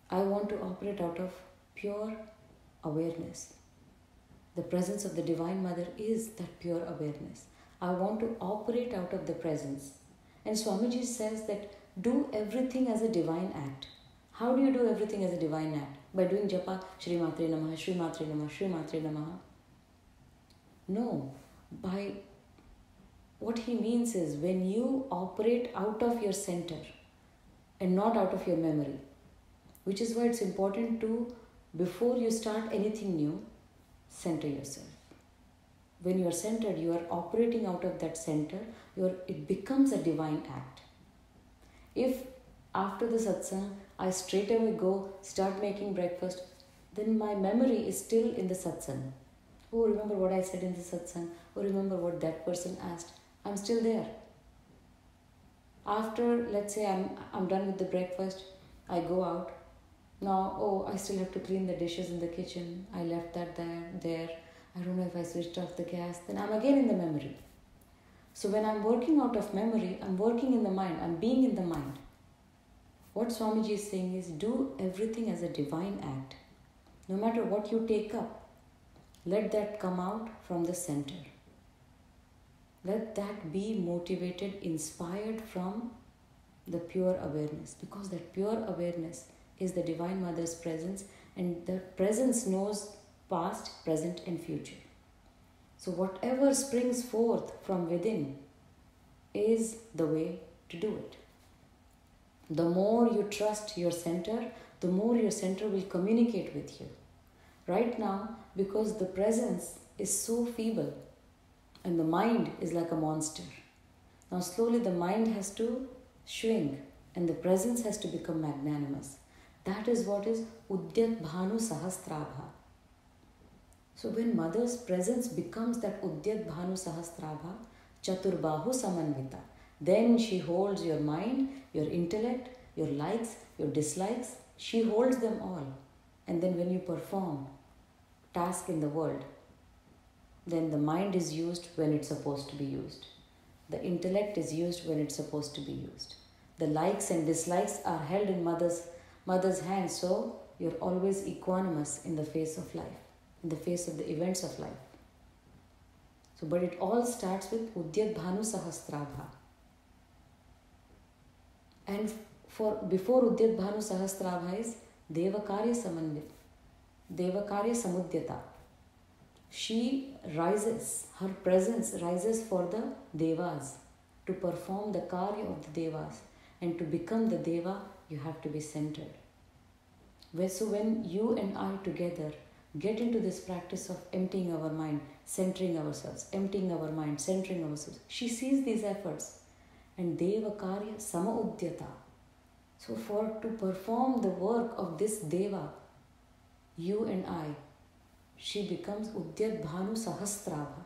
I want to operate out of pure awareness. The presence of the Divine Mother is that pure awareness. I want to operate out of the presence. And Swamiji says that do everything as a divine act. How do you do everything as a divine act? By doing japa, Shri Matre Namaha, Shri Matre Namaha, Shri Matre Namaha. No, by what he means is when you operate out of your center and not out of your memory, which is why it's important to, before you start anything new, center yourself. When you are centered, you are operating out of that center, you it becomes a divine act. If after the satsang, I straight away go start making breakfast, then my memory is still in the satsang. Oh, remember what I said in the satsang. Oh, remember what that person asked. I'm still there. After, let's say, I'm, I'm done with the breakfast, I go out. Now, oh, I still have to clean the dishes in the kitchen. I left that there. there. I don't know if I switched off the gas. Then I'm again in the memory. So when I'm working out of memory, I'm working in the mind. I'm being in the mind. What Swamiji is saying is do everything as a divine act. No matter what you take up, let that come out from the center. Let that be motivated, inspired from the pure awareness because that pure awareness is the Divine Mother's presence and the presence knows past, present, and future. So, whatever springs forth from within is the way to do it. The more you trust your center, the more your center will communicate with you. Right now, because the presence is so feeble and the mind is like a monster. Now, slowly the mind has to shrink and the presence has to become magnanimous. That is what is Udyat Bhanu Sahasrabha. So, when mother's presence becomes that Udyat Bhanu Sahasrabha, Chaturbahu Samanvita, then she holds your mind, your intellect, your likes, your dislikes, she holds them all. And then when you perform task in the world, then the mind is used when it's supposed to be used. The intellect is used when it's supposed to be used. The likes and dislikes are held in mother's mother's hands, so you're always equanimous in the face of life, in the face of the events of life. So, but it all starts with Udyat Bhanu Sahasrabha. And for before Udyat Bhanu Sahasrabha is Devakarya Samanvit, Devakarya Samudyata she rises, her presence rises for the Devas to perform the Karya of the Devas. And to become the Deva, you have to be centered. So when you and I together get into this practice of emptying our mind, centering ourselves, emptying our mind, centering ourselves, she sees these efforts. And Devakarya Sama Udyata. So for to perform the work of this Deva, you and I she becomes Udyat Bhanu Sahasrabha.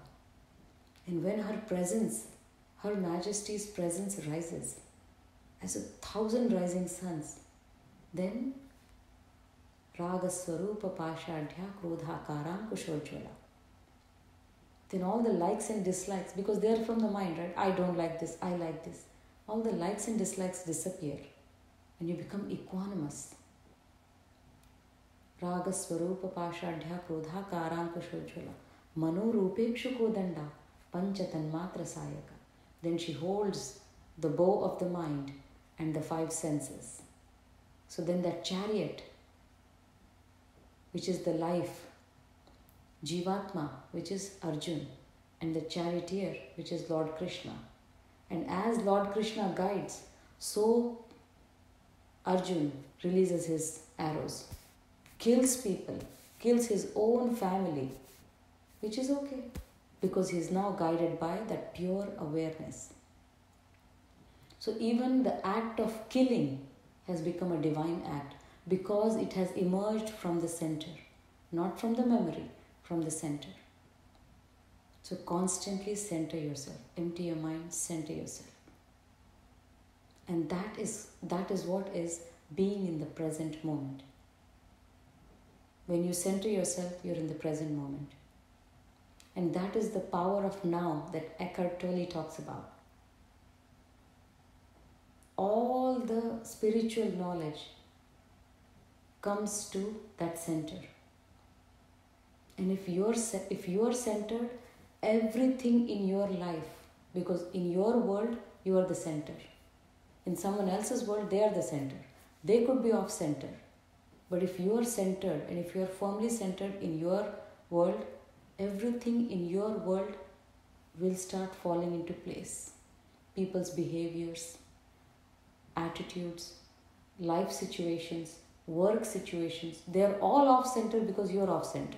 And when her presence, her Majesty's presence rises as a thousand rising suns, then Raga Swarupa Pashadhya Krodhakaram Kushojvala. Then all the likes and dislikes, because they are from the mind, right? I don't like this, I like this. All the likes and dislikes disappear and you become equanimous Karankushojjvala Mano Rupekshu Kodanda Panchatanmatra Sayaka. Then she holds the bow of the mind and the five senses. So then that chariot, which is the life, Jivatma, which is Arjun, and the charioteer, which is Lord Krishna. And as Lord Krishna guides, so Arjun releases his arrows, kills people, kills his own family, which is okay because he is now guided by that pure awareness. So even the act of killing has become a divine act because it has emerged from the center, not from the memory, from the center. So constantly center yourself, empty your mind, center yourself. And that is that is what is being in the present moment. When you center yourself, you're in the present moment. And that is the power of now that Eckhart Tolle talks about. All the spiritual knowledge comes to that center. And if you're if you're centered, everything in your life, because in your world you are the center. In someone else's world, they are the center. They could be off center. But if you are centered and if you are firmly centered in your world, everything in your world will start falling into place. People's behaviors, attitudes, life situations, work situations, they're all off center because you're off center.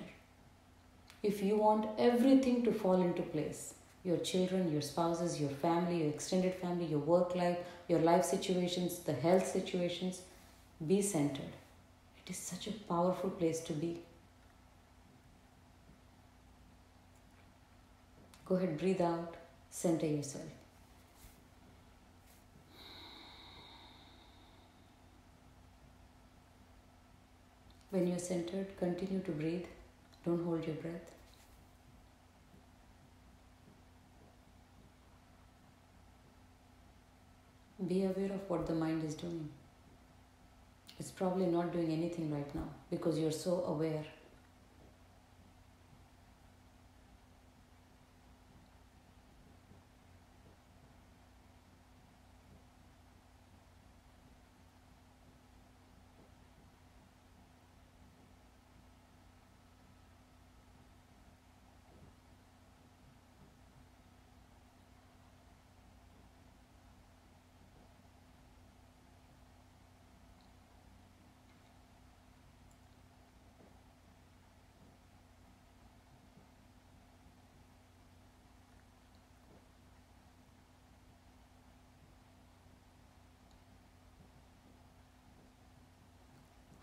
If you want everything to fall into place, your children, your spouses, your family, your extended family, your work life, your life situations, the health situations, be centered. It is such a powerful place to be. Go ahead, breathe out, center yourself. When you're centered, continue to breathe. Don't hold your breath. Be aware of what the mind is doing. It's probably not doing anything right now because you're so aware.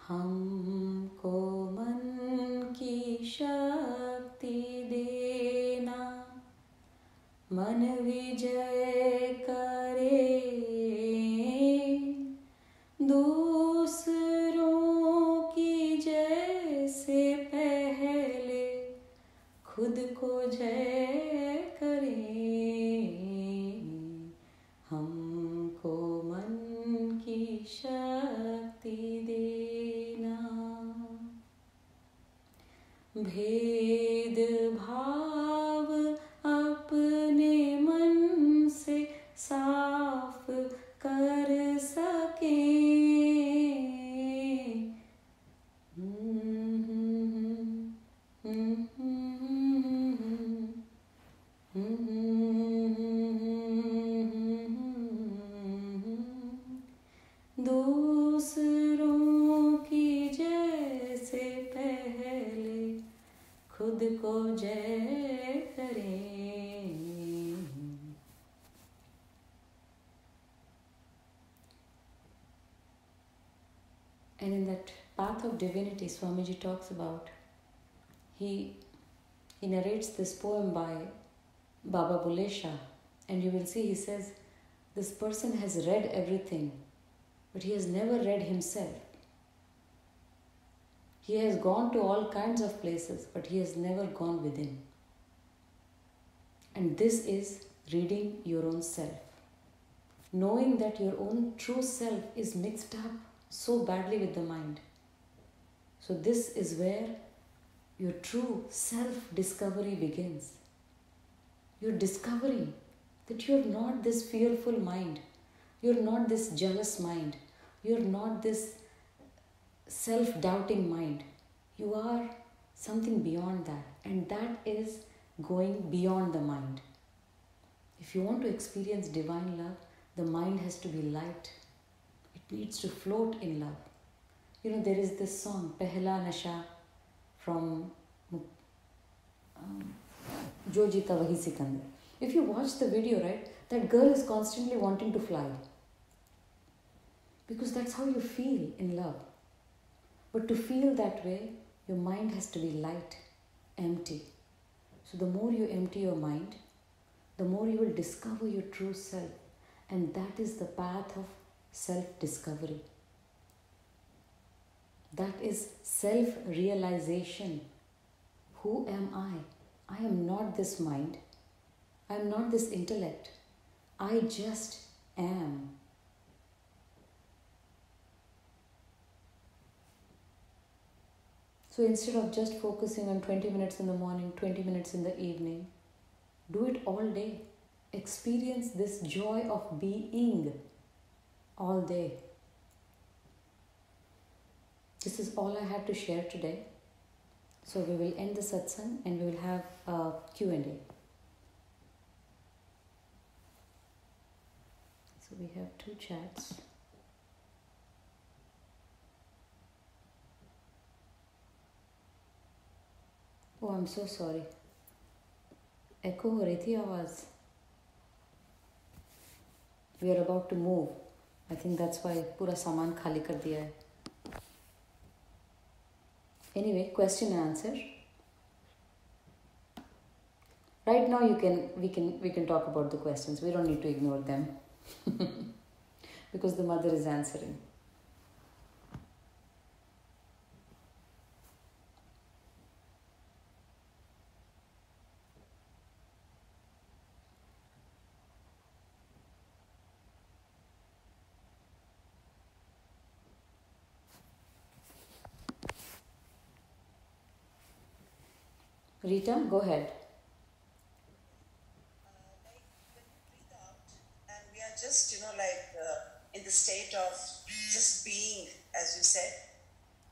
हमको मन की शक्ति देना मन विजय divinity, Swamiji talks about, he, he narrates this poem by Baba Bulleh Shah, and you will see he says, This person has read everything, but he has never read himself. He has gone to all kinds of places, but he has never gone within. And this is reading your own self. Knowing that your own true self is mixed up so badly with the mind. So, this is where your true self discovery begins. You're discovering that you're not this fearful mind, you're not this jealous mind, you're not this self doubting mind. You are something beyond that, and that is going beyond the mind. If you want to experience divine love, the mind has to be light, it needs to float in love. You know, there is this song, Pehla Nasha, from um, Jo Jeeta Wahi Sikandar. If you watch the video, right, that girl is constantly wanting to fly. Because that's how you feel in love. But to feel that way, your mind has to be light, empty. So the more you empty your mind, the more you will discover your true self. And that is the path of self discovery. That is self realization. Who am I? I am not this mind. I am not this intellect. I just am. So instead of just focusing on 20 minutes in the morning, 20 minutes in the evening, do it all day. Experience this joy of being all day. This is all I have to share today. So we will end the satsang and we will have a Q&A. So we have two chats. Oh, I'm so sorry. Echo हो रही थी आवाज़ we are about to move I think that's why पूरा सामान खाली कर दिया है anyway question and answer. Right now you can we can we can talk about the questions. We don't need to ignore them. Because the mother is answering Rita, go ahead. and we are just, you know, like uh, in the state of just being, as you said.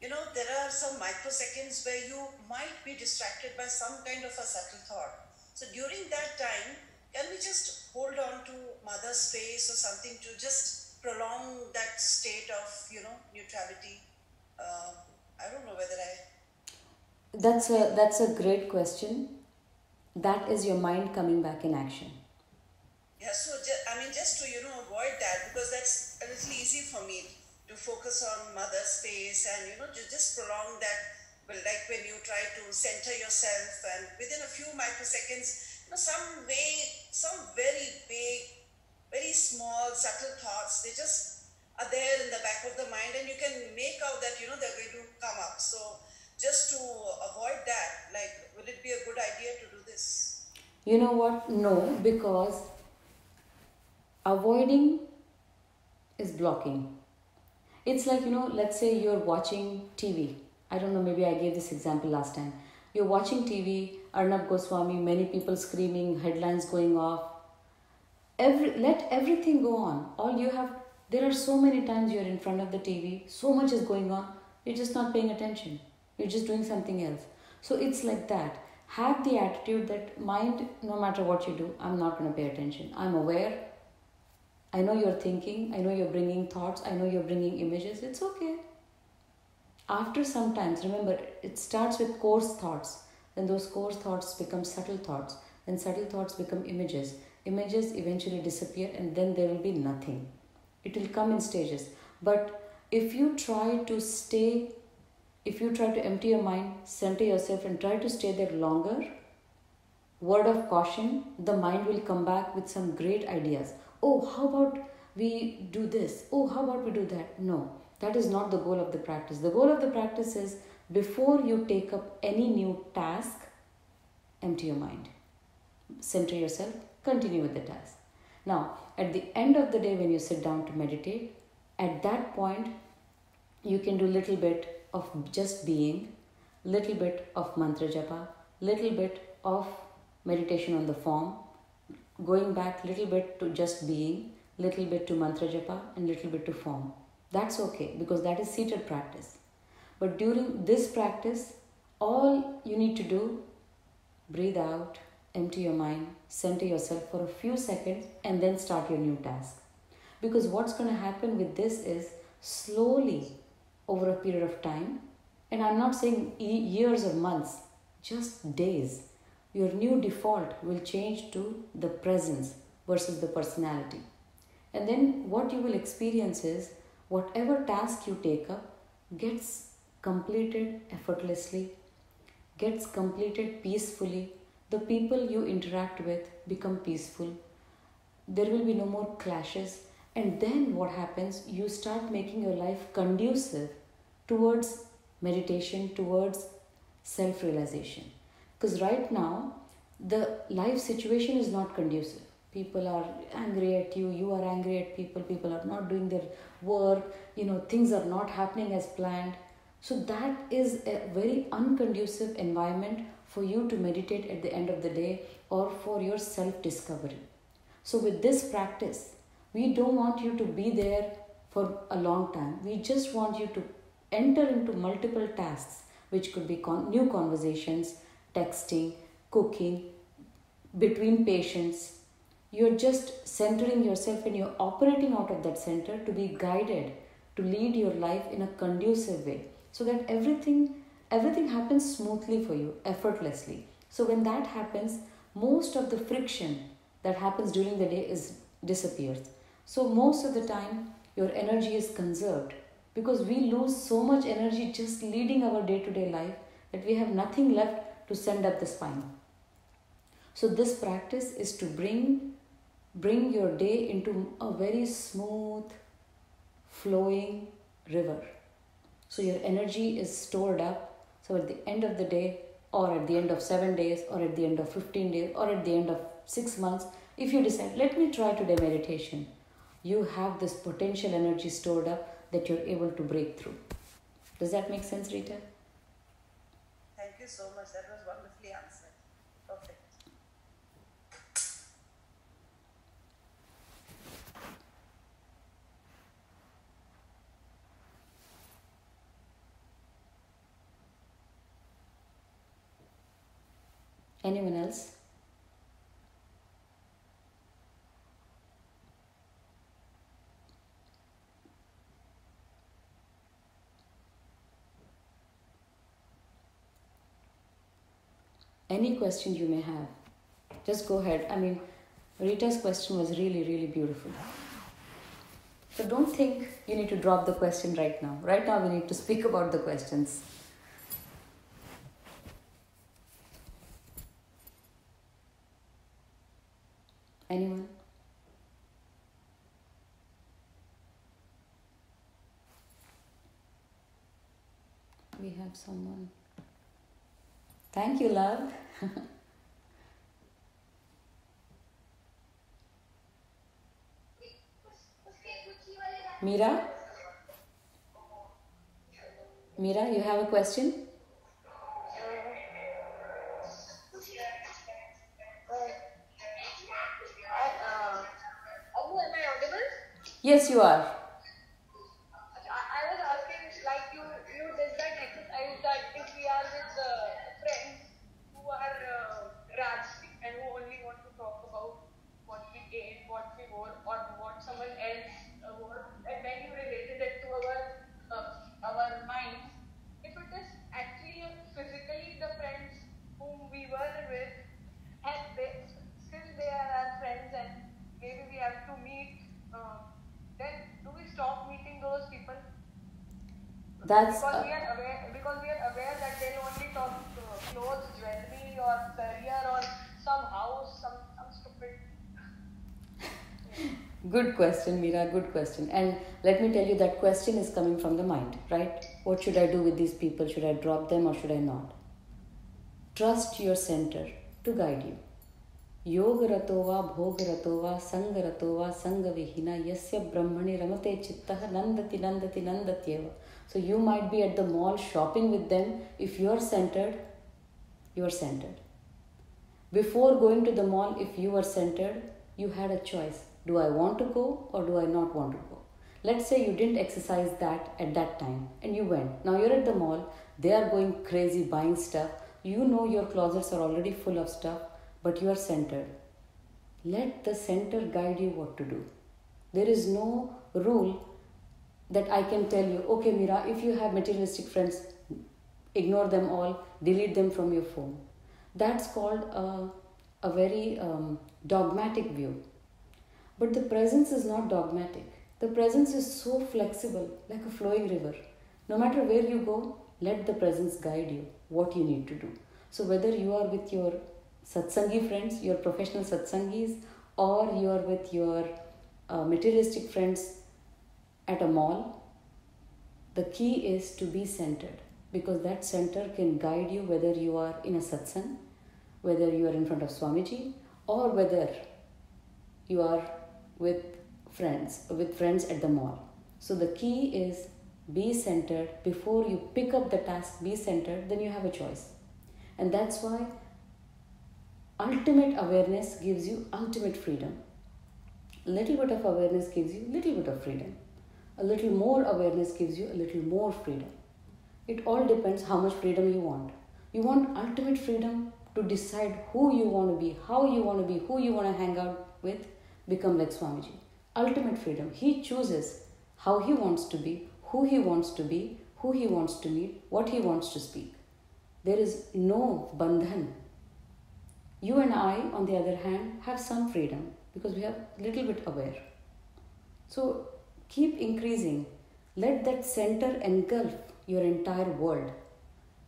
You know, there are some microseconds where you might be distracted by some kind of a subtle thought. So during that time, can we just hold on to mother's space or something to just prolong that state of, you know, neutrality? Uh, I don't know whether I That's a that's a great question. That is your mind coming back in action. Yeah, so ju- I mean, just to you know avoid that because that's a little easy for me to focus on mother space and you know ju- just prolong that. Well, like when you try to center yourself and within a few microseconds, you know, some way, some very big, very small, subtle thoughts, they just are there in the back of the mind, and you can make out that you know they're going to come up. So just to avoid that, like, will it be a good idea to do this? You know what? No, because avoiding is blocking. It's like, you know, let's say you're watching TV. I don't know, maybe I gave this example last time. You're watching TV, Arnab Goswami, many people screaming, headlines going off. Every let everything go on. All you have there are so many times you're in front of the TV, so much is going on, you're just not paying attention. You're just doing something else. So it's like that. Have the attitude that mind, no matter what you do, I'm not going to pay attention. I'm aware. I know you're thinking. I know you're bringing thoughts. I know you're bringing images. It's okay. After some times, remember, it starts with coarse thoughts. Then those coarse thoughts become subtle thoughts. Then subtle thoughts become images. Images eventually disappear, and then there will be nothing. It will come in stages. But if you try to stay if you try to empty your mind, center yourself, and try to stay there longer, word of caution, the mind will come back with some great ideas. Oh, how about we do this? Oh, how about we do that? No, that is not the goal of the practice. The goal of the practice is before you take up any new task, empty your mind, center yourself, continue with the task. Now, at the end of the day, when you sit down to meditate, at that point, you can do a little bit of just being, little bit of mantra japa, little bit of meditation on the form, going back little bit to just being, little bit to mantra japa and little bit to form. That's okay because that is seated practice. But during this practice, all you need to do, breathe out, empty your mind, center yourself for a few seconds, and then start your new task. Because what's going to happen with this is slowly over a period of time, and I'm not saying years or months, just days, your new default will change to the presence versus the personality. And then what you will experience is whatever task you take up gets completed effortlessly, gets completed peacefully. The people you interact with become peaceful. There will be no more clashes. And then what happens? You start making your life conducive towards meditation, towards self realization. Because right now, the life situation is not conducive people are angry at you you are angry at people people are not doing their work you know things are not happening as planned so that is a very unconducive environment for you to meditate at the end of the day or for your self discovery so with this practice we don't want you to be there for a long time. We just want you to enter into multiple tasks which could be con- new conversations texting cooking between patients. You're just centering yourself and you're operating out of that center to be guided to lead your life in a conducive way so that everything everything happens smoothly for you effortlessly. So when that happens most of the friction that happens during the day is disappears so most of the time your energy is conserved because we lose so much energy just leading our day to day life that we have nothing left to send up the spine so this practice is to bring bring your day into a very smooth, flowing river. So your energy is stored up. So at the end of the day, or at the end of seven days, or at the end of 15 days, or at the end of six months, if you decide, let me try today meditation, you have this potential energy stored up that you're able to break through. Does that make sense, Rita? Thank you so much. That was wonderfully answered. Perfect. Anyone else? Any question you may have, just go ahead. I mean, Rita's question was really, really beautiful. So don't think you need to drop the question right now. Right now, we need to speak about the questions. Anyone? We have someone. Thank you, love. Mira? Mira, you have a question? Yes, you are. That's because uh, we are aware because we are aware that they'll only talk uh, clothes, jewelry, or career, or some house, some some stupid. good question, Mira. Good question. And let me tell you that question is coming from the mind, right? What should I do with these people? Should I drop them or should I not? Trust your center to guide you. योग रतो वा भोग रतो वा संग रतो वा संग विहीना यस्य ब्रह्मणि रमते चित्तः नंदति नंदति नंदत्येव so you might be at the mall shopping with them. If you are centered you are centered. Before going to the mall if you were centered you had a choice. Do i want to go or do i not want to go? Let's say you didn't exercise that at that time and you went. Now you're at the mall. They are going crazy buying stuff. You know your closets are already full of stuff but you are centered. Let the center guide you what to do. There is no rule that I can tell you, okay, Mira, if you have materialistic friends, ignore them all, delete them from your phone. That's called a, a very um, dogmatic view. But the presence is not dogmatic. The presence is so flexible, like a flowing river. No matter where you go, let the presence guide you what you need to do. So, whether you are with your satsangi friends, your professional satsangis, or you are with your uh, materialistic friends at a mall, the key is to be centered because that center can guide you whether you are in a satsang, whether you are in front of Swamiji, or whether you are with friends, with friends at the mall. So the key is be centered before you pick up the task, be centered, then you have a choice. And that's why ultimate awareness gives you ultimate freedom. Little bit of awareness gives you little bit of freedom. A little more awareness gives you a little more freedom. It all depends how much freedom you want. You want ultimate freedom to decide who you want to be, how you want to be, who you want to hang out with, become like Swamiji. Ultimate freedom. He chooses how he wants to be, who he wants to be, who he wants to meet, what he wants to speak. There is no bandhan you and I, on the other hand, have some freedom because we have a little bit aware. So keep increasing. Let that center engulf your entire world.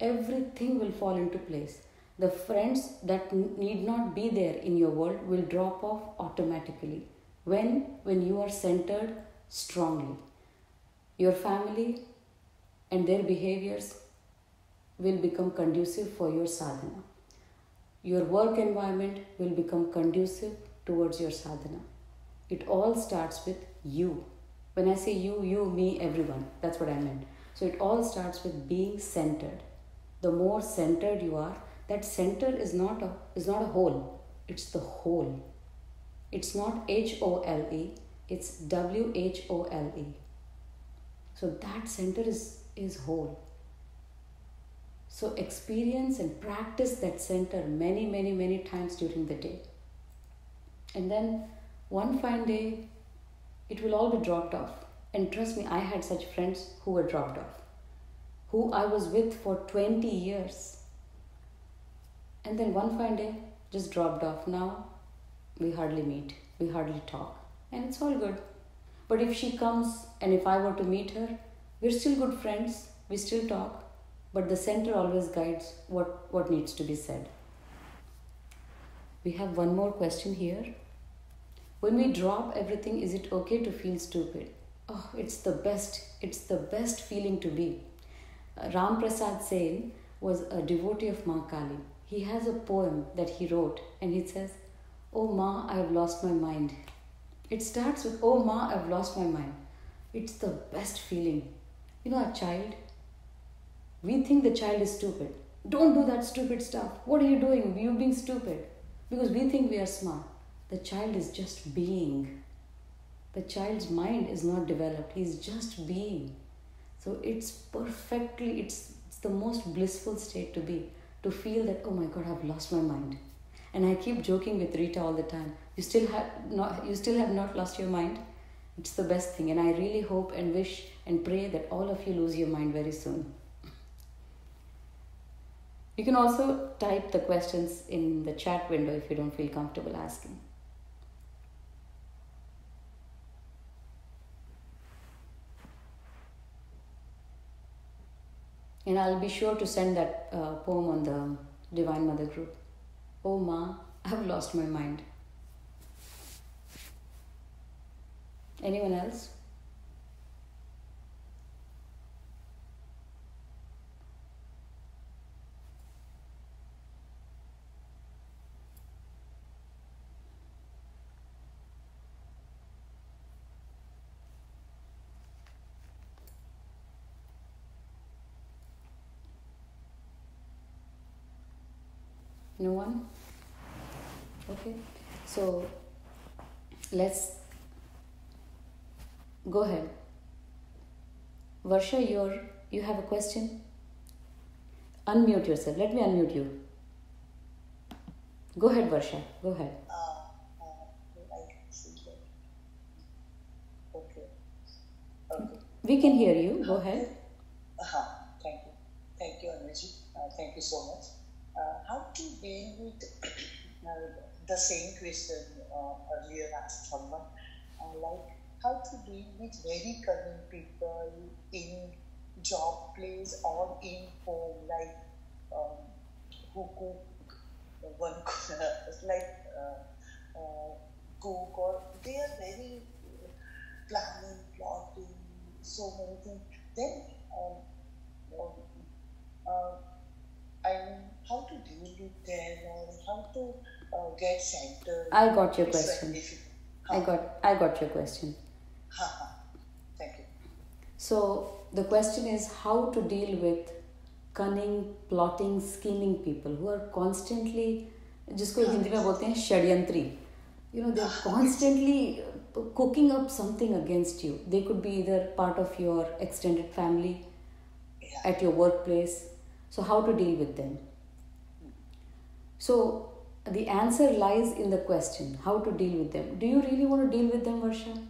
Everything will fall into place. The friends that need not be there in your world will drop off automatically when when you are centered strongly. Your family and their behaviors will become conducive for your sadhana your work environment will become conducive towards your sadhana. It all starts with you. When I say you, you, me, everyone, that's what I meant. So it all starts with being centered. The more centered you are, that center is not a is not a hole. It's the whole. It's not H O L E, it's W H O L E. So that center is is whole. So experience and practice that center many, many, many times during the day. And then one fine day, it will all be dropped off. And trust me, I had such friends who were dropped off, who I was with for 20 years. And then one fine day, just dropped off. Now we hardly meet, we hardly talk, and it's all good. But if she comes and if I were to meet her, we're still good friends, we still talk, but the center always guides what, what needs to be said. We have one more question here. When we drop everything, is it okay to feel stupid? Oh, it's the best. It's the best feeling to be. Uh, Ram Prasad Sen was a devotee of Ma Kali. He has a poem that he wrote and he says, Oh Ma, I have lost my mind. It starts with, Oh Ma, I've lost my mind. It's the best feeling. You know, a child, we think the child is stupid. Don't do that stupid stuff. What are you doing? You're being stupid. Because we think we are smart. The child is just being. The child's mind is not developed. He's just being. So it's perfectly, it's, it's the most blissful state to be. To feel that, oh my God, I've lost my mind. And I keep joking with Rita all the time. You still have not you still have not lost your mind. It's the best thing. And I really hope and wish and pray that all of you lose your mind very soon. You can also type the questions in the chat window if you don't feel comfortable asking. And I'll be sure to send that uh, poem on the Divine Mother group. Oh, Ma, I've lost my mind. Anyone else? No one? Okay. So let's go ahead. Varsha, you're, you have a question? Unmute yourself. Let me unmute you. Go ahead, Varsha. Go ahead. Uh, uh, I can see that. Okay. Okay. We can hear you. Go ahead. Uh-huh. Thank you. Thank you, Anuji. Uh, thank you so much. Uh, how to deal with uh, the same question uh, earlier asked someone, uh, like how to deal with very cunning people in job place or in home, like um, who cook one like uh, uh, cook or they are very planning, plotting, so many things. Then um, um, to deal with them or how to uh, get centered. I got your It's very question. difficult. I got I got your question. Ha ha. Thank you. So the question is how to deal with cunning, plotting, scheming people who are constantly जिसको हिंदी में बोलते हैं षड्यंत्री you know they're constantly uh, cooking up something against you they could be either part of your extended family Yeah. at your workplace so how to deal with them So the answer lies in the question how to deal with them. Do you really want to deal with them varsha?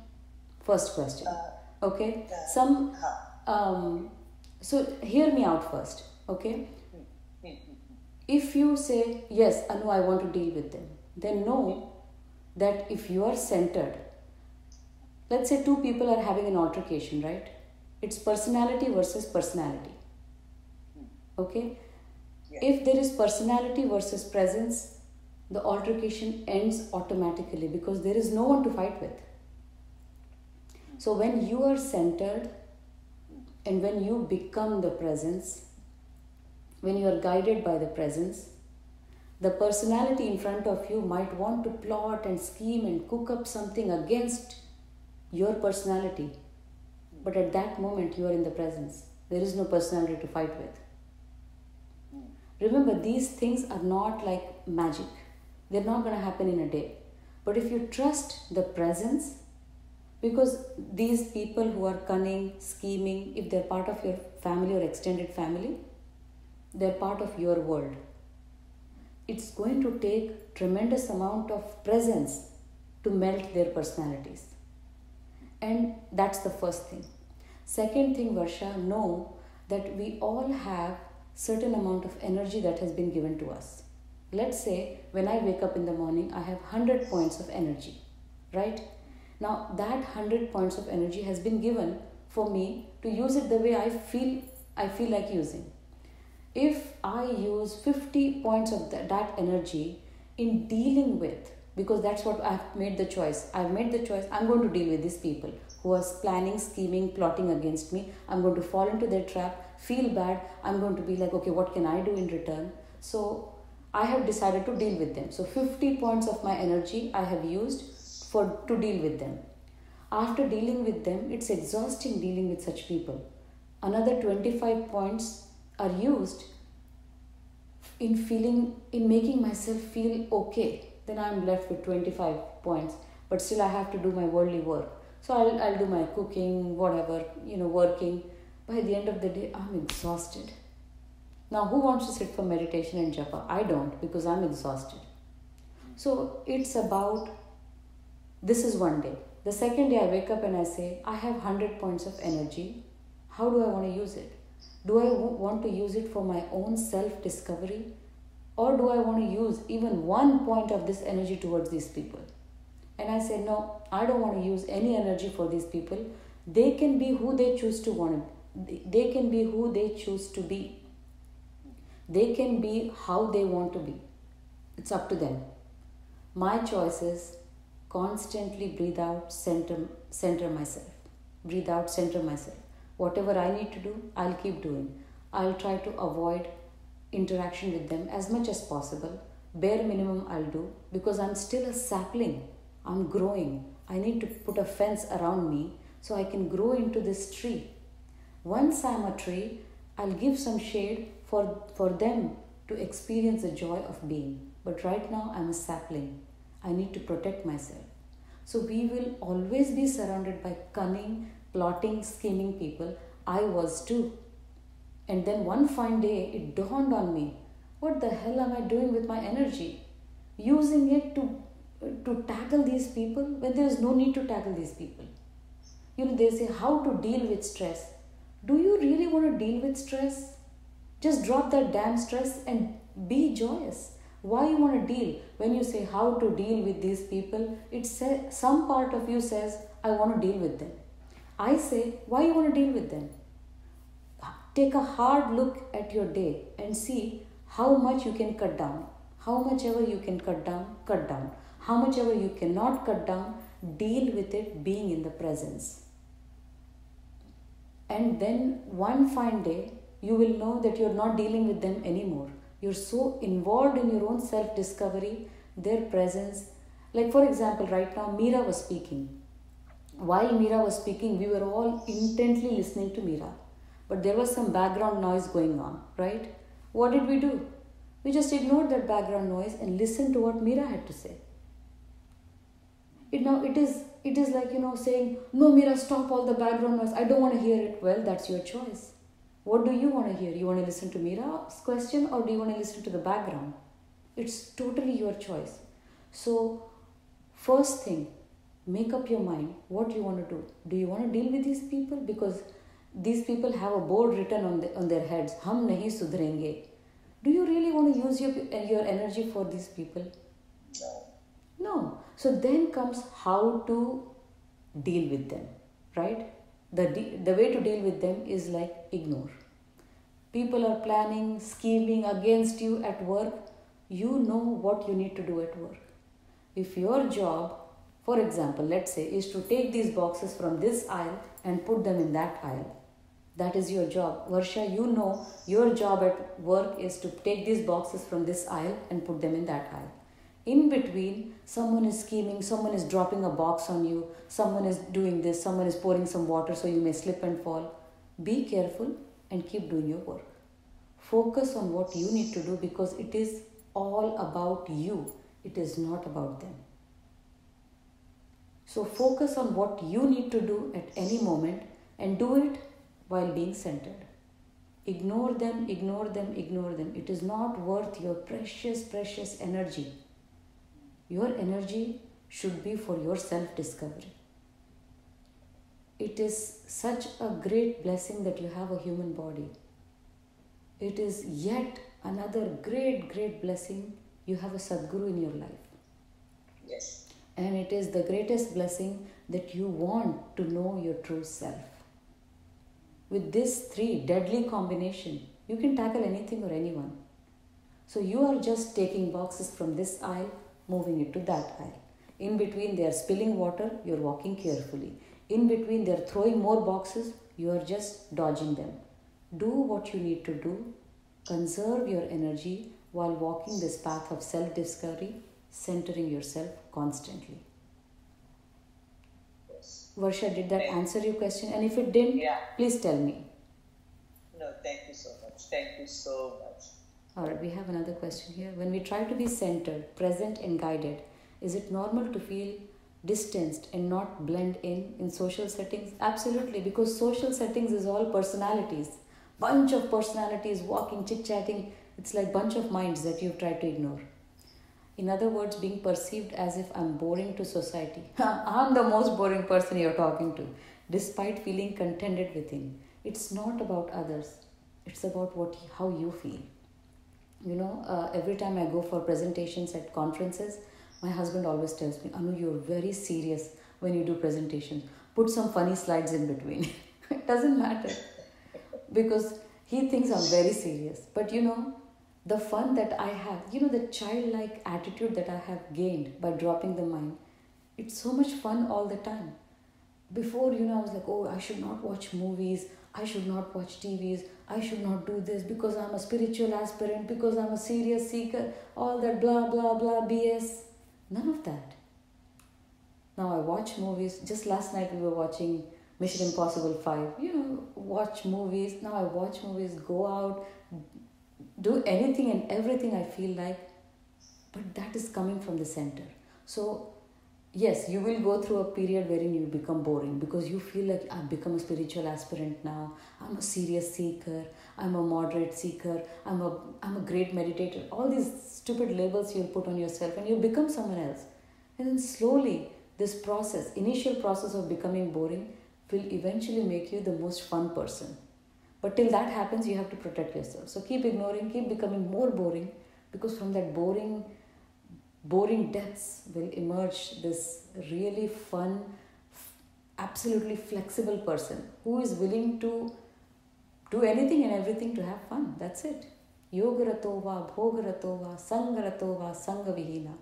First question. Uh, okay? some um, so hear me out first okay? Mm, mm, mm, if you say yes anu i want to deal with them then know that if you are centered let's say two people are having an altercation right? It's personality versus personality. Okay If there is personality versus presence the altercation ends automatically because there is no one to fight with. So when you are centered and when you become the presence when you are guided by the presence the personality in front of you might want to plot and scheme and cook up something against your personality. But at that moment you are in the presence. There is no personality to fight with Remember, these things are not like magic. They're not going to happen in a day. But if you trust the presence, because these people who are cunning, scheming, if they're part of your family or extended family, they're part of your world. It's going to take tremendous amount of presence to melt their personalities. And that's the first thing. Second thing, Varsha, know that we all have certain amount of energy that has been given to us. Let's say when I wake up in the morning, I have 100 points of energy, right? Now, that 100 points of energy has been given for me to use it the way I feel I feel like using. If I use 50 points of that, that energy in dealing with, because that's what I've made the choice. I've made the choice, I'm going to deal with these people who are planning, scheming, plotting against me. I'm going to fall into their trap, feel bad. I'm going to be like, okay, what can I do in return? So I have decided to deal with them. So 50 points of my energy I have used for to deal with them. After dealing with them, it's exhausting dealing with such people. Another 25 points are used in feeling in making myself feel okay then i'm left with 25 points but still i have to do my worldly work so i'll, I'll do my cooking whatever you know working by the end of the day i'm exhausted now who wants to sit for meditation and japa i don't because i'm exhausted so it's about this is one day the second day i wake up and i say i have 100 points of energy how do i want to use it do I want to use it for my own self discovery? Or do I want to use even one point of this energy towards these people? And I said, no, I don't want to use any energy for these people. They can be who they choose to want. They can be who they choose to be. They can be how they want to be. It's up to them. My choice is constantly breathe out, center, center myself. Breathe out, center myself. Whatever I need to do, I'll keep doing. I'll try to avoid interaction with them as much as possible. Bare minimum I'll do because I'm still a sapling. I'm growing. I need to put a fence around me so I can grow into this tree. Once I'm a tree, I'll give some shade for, for them to experience the joy of being. But right now, I'm a sapling. I need to protect myself. So we will always be surrounded by cunning, plotting, scheming people. I was too. And then one fine day, it dawned on me what the hell am I doing with my energy? Using it to, to tackle these people when there is no need to tackle these people. You know, they say how to deal with stress. Do you really want to deal with stress? Just drop that damn stress and be joyous. Why you want to deal? When you say how to deal with these people, it says some part of you says, I want to deal with them. I say, why you want to deal with them? Take a hard look at your day and see how much you can cut down. How much ever you can cut down, cut down. How much ever you cannot cut down, deal with it being in the presence. And then one fine day, you will know that you're not dealing with them anymore. You're so involved in your own self discovery, their presence. Like, for example, right now, Meera was speaking. While Meera was speaking, we were all intently listening to Meera but there was some background noise going on, right? What did we do? We just ignored that background noise and listened to what Meera had to say. It now it is it is like you know saying, No mira stop all the background noise. I don't want to hear it. Well, that's your choice. What do you want to hear? You want to listen to mira's question or do you want to listen to the background? It's totally your choice. So first thing, make up your mind what you want to do. Do you want to deal with these people? Because these people have a board written on, the, on their heads hum nahi sudhrenge do you really want to use your, your energy for these people No. No. So then comes how to deal with them right? The, de- the way to deal with them is like ignore. People are planning scheming against you at work. You know what you need to do at work. If your job for example let's say is to take these boxes from this aisle and put them in that aisle that is your job. Varsha, you know your job at work is to take these boxes from this aisle and put them in that aisle. In between, someone is scheming, someone is dropping a box on you, someone is doing this, someone is pouring some water so you may slip and fall. Be careful and keep doing your work. Focus on what you need to do because it is all about you, it is not about them. So, focus on what you need to do at any moment and do it while being centered. Ignore them, ignore them, ignore them. It is not worth your precious, precious energy. Your energy should be for your self discovery. It is such a great blessing that you have a human body. It is yet another great, great blessing you have a Sadguru in your life. Yes. And it is the greatest blessing that you want to know your true self. With this three deadly combination, you can tackle anything or anyone. So you are just taking boxes from this aisle, moving it to that aisle. In between, they are spilling water, you're walking carefully. In between, they're throwing more boxes, you are just dodging them. Do what you need to do, conserve your energy while walking this path of self discovery, centering yourself constantly. Yes. Varsha, did that answer your question? And if it didn't, Yeah. please tell me. No, thank you so much. Thank you so much. All right, we have another question here. When we try to be centered, present, and guided, is it normal to feel distanced and not blend in in social settings? Absolutely, because social settings is all personalities. Bunch of personalities walking, chit chatting. It's like bunch of minds that you've tried to ignore. In other words, being perceived as if I'm boring to society. I'm the most boring person you're talking to, despite feeling contented within. It's not about others. It's about what how you feel you know uh, every time i go for presentations at conferences my husband always tells me anu you're very serious when you do presentations. Put some funny slides in between. It doesn't matter. Because he thinks i'm very serious. But you know the fun that i have you know the childlike attitude that i have gained by dropping the mind it's so much fun all the time. Before you know i was like oh i should not watch movies i should not watch tvs i should not do this because i'm a spiritual aspirant because i'm a serious seeker. All that blah blah blah bs none of that. Now i watch movies. Just last night we were watching mission impossible 5 you know watch movies. Now i watch movies go out do anything and everything I feel like, but that is coming from the center. So, yes, you will go through a period wherein you become boring because you feel like I've become a spiritual aspirant now. I'm a serious seeker. I'm a moderate seeker. I'm a I'm a great meditator. All these stupid labels you'll put on yourself, and you become someone else. And then slowly, this process, initial process of becoming boring, will eventually make you the most fun person. But till that happens, you have to protect yourself. So keep ignoring, keep becoming more boring, because from that boring boring depths will emerge this really fun, absolutely flexible person who is willing to do anything and everything to have fun. That's it. Yogarato va, bhogarato va, sangarato va, sangavihina.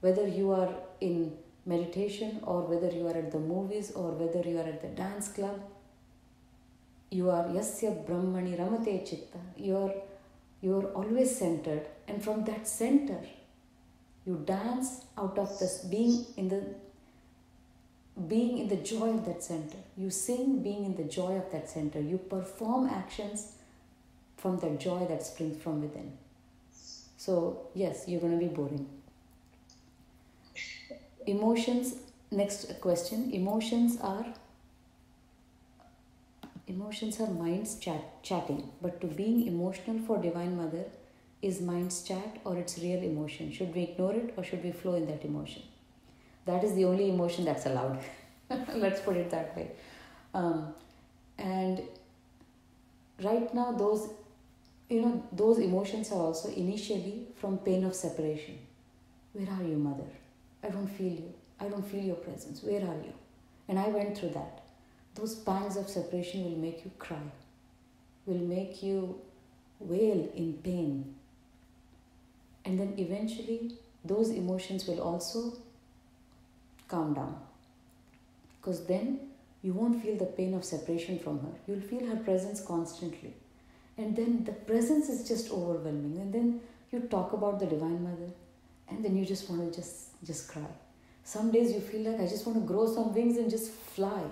Whether you are in meditation or whether you are at the movies or whether you are at the dance club, you are yasya brahmani ramate chitta. You are, you are always centered and from that center you dance out of this being in the being in the joy of that center. You sing being in the joy of that center. You perform actions from that joy that springs from within. So, yes, you're going to be boring. Emotions, next question. Emotions are emotions are minds chat, chatting, but to being emotional for Divine Mother is mind's chat or its real emotion? Should we ignore it or should we flow in that emotion? That is the only emotion that's allowed. Let's put it that way. Um, and right now, those you know those emotions are also initially from pain of separation. Where are you, mother? I don't feel you. I don't feel your presence. Where are you? And I went through that. Those pangs of separation will make you cry, will make you wail in pain, and then eventually, those emotions will also calm down. Because then you won't feel the pain of separation from her. You'll feel her presence constantly. And then the presence is just overwhelming. And then you talk about the Divine Mother, and then you just want to just, just cry. Some days you feel like I just want to grow some wings and just fly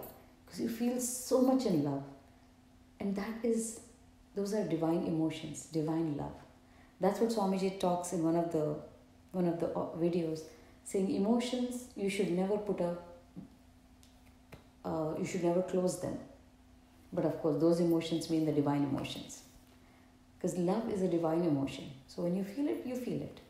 because you feel so much in love. And that is, those are divine emotions, divine love. That's what Swamiji talks in one of the one of the uh, videos, saying emotions you should never put a uh, you should never close them. But of course, those emotions mean the divine emotions. Because love is a divine emotion. So when you feel it, you feel it.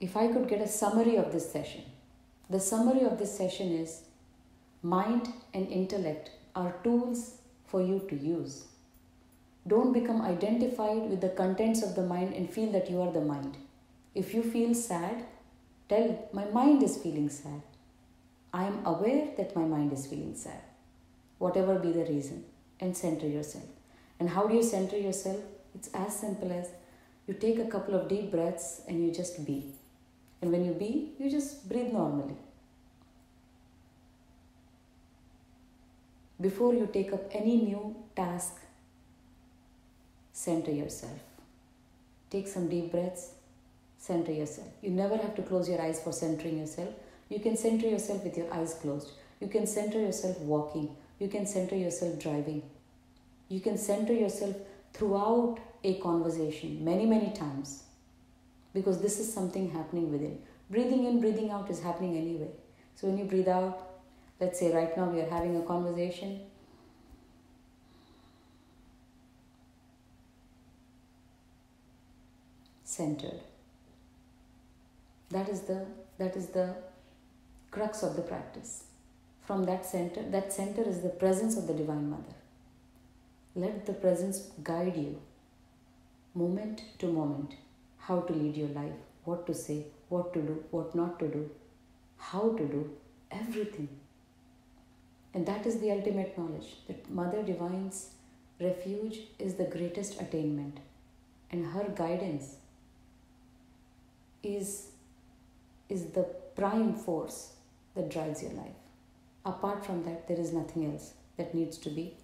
If I could get a summary of this session, the summary of this session is Mind and intellect are tools for you to use. Don't become identified with the contents of the mind and feel that you are the mind. If you feel sad, tell, My mind is feeling sad. I am aware that my mind is feeling sad, whatever be the reason, and center yourself. And how do you center yourself? It's as simple as you take a couple of deep breaths and you just be. And when you be, you just breathe normally. Before you take up any new task, center yourself. Take some deep breaths, center yourself. You never have to close your eyes for centering yourself. You can center yourself with your eyes closed. You can center yourself walking. You can center yourself driving. You can center yourself throughout a conversation many, many times because this is something happening within. Breathing in, breathing out is happening anyway. So when you breathe out, Let's say right now we are having a conversation. Centered. That is the that is the crux of the practice. From that center, that center is the presence of the Divine Mother. Let the presence guide you moment to moment how to lead your life, what to say, what to do, what not to do, how to do, everything. And that is the ultimate knowledge that Mother Divine's refuge is the greatest attainment, and her guidance is, is the prime force that drives your life. Apart from that, there is nothing else that needs to be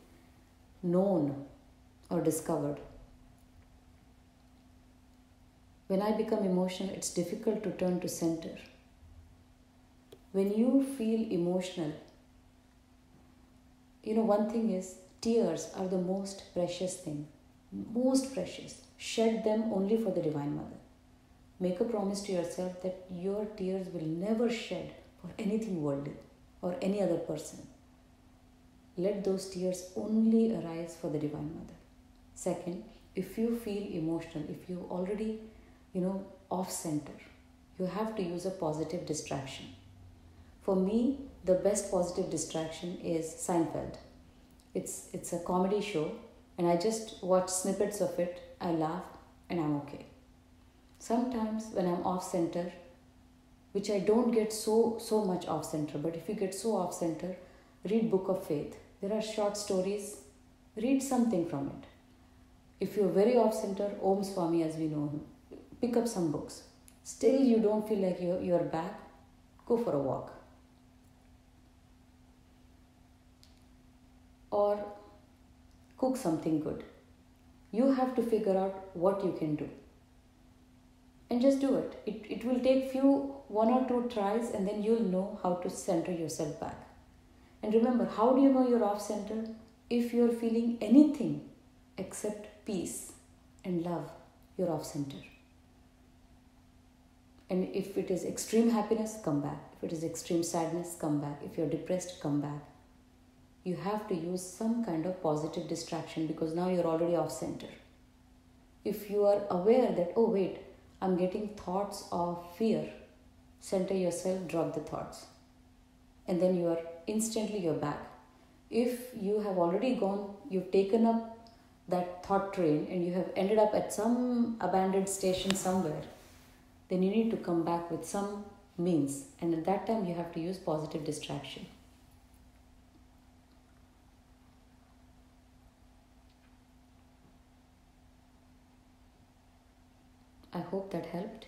known or discovered. When I become emotional, it's difficult to turn to center. when you feel emotional, you know, one thing is tears are the most precious thing, most precious. Shed them only for the Divine Mother. Make a promise to yourself that your tears will never shed for anything worldly or any other person. Let those tears only arise for the Divine Mother. Second, if you feel emotional, if you already, you know, off center, you have to use a positive distraction. For me, the best positive distraction is Seinfeld. It's it's a comedy show, and I just watch snippets of it. I laugh, and I'm okay. Sometimes when I'm off center, which I don't get so so much off center, but if you get so off center, read Book of Faith. There are short stories. Read something from it. If you're very off center, Om Swami as we know him, pick up some books. Still you don't feel like you're, you're back, go for a walk. Or cook something good. You have to figure out what you can do. And just do it. it it will take few one or two tries and then you'll know how to center yourself back. And remember how do you know you're off center? If you're feeling anything except peace and love you're off center. And if it is extreme happiness come back. If it is extreme sadness come back. If you're depressed come back you have to use some kind of positive distraction because now you're already off center if you are aware that oh wait I'm getting thoughts of fear. Center yourself, drop the thoughts. And then you are instantly you're back. If you have already gone, you've taken up that thought train and you have ended up at some abandoned station somewhere, then you need to come back with some means. And at that time, you have to use positive distraction. I hope that helped.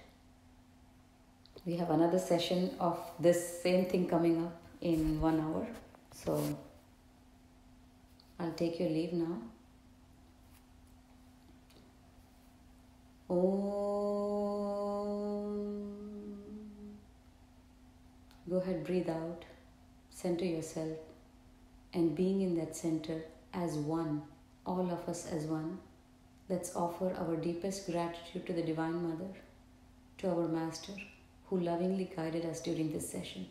We have another session of this same thing coming up in one hour. So I'll take your leave now. Go ahead, breathe out, center yourself, and being in that center as one, all of us as one Let's offer our deepest gratitude to the Divine Mother, to our Master, who lovingly guided us during this session.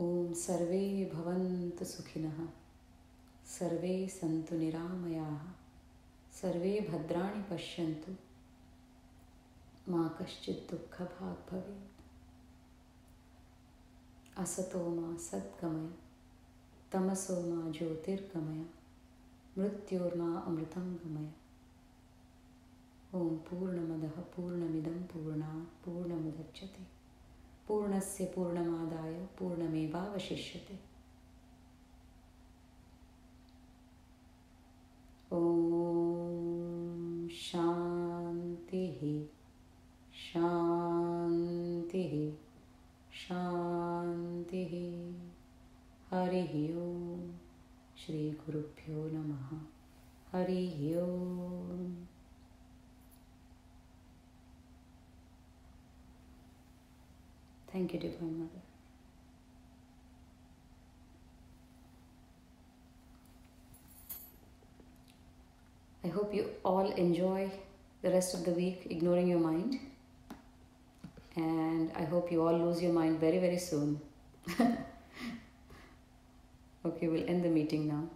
ॐ सर्वे भवन्तु सुखिनः सर्वे सन्तु निरामयाः सर्वे भद्राणि पश्यन्तु मा कश्चित् दुःखभाग् भवेत्। असतो मा सद्गमय, तमसो मा ज्योतिर्गमय, मृत्योर्मा अमृतं गमय। ॐ पूर्णमदः पूर्णमिदं पूर्णात् पूर्णमुदच्यते पूर्णस्य पूर्णमादाय पूर्णमेवावशिष्यते। ॐ शान्तिः। शान्तिः शान्तिः हरिः ॐ श्रीगुरुभ्यो नमः हरिः ॐ Thank you, Divine Mother. I hope you all enjoy the rest of the week ignoring your mind. And I hope you all lose your mind very, very soon. okay, we'll end the meeting now.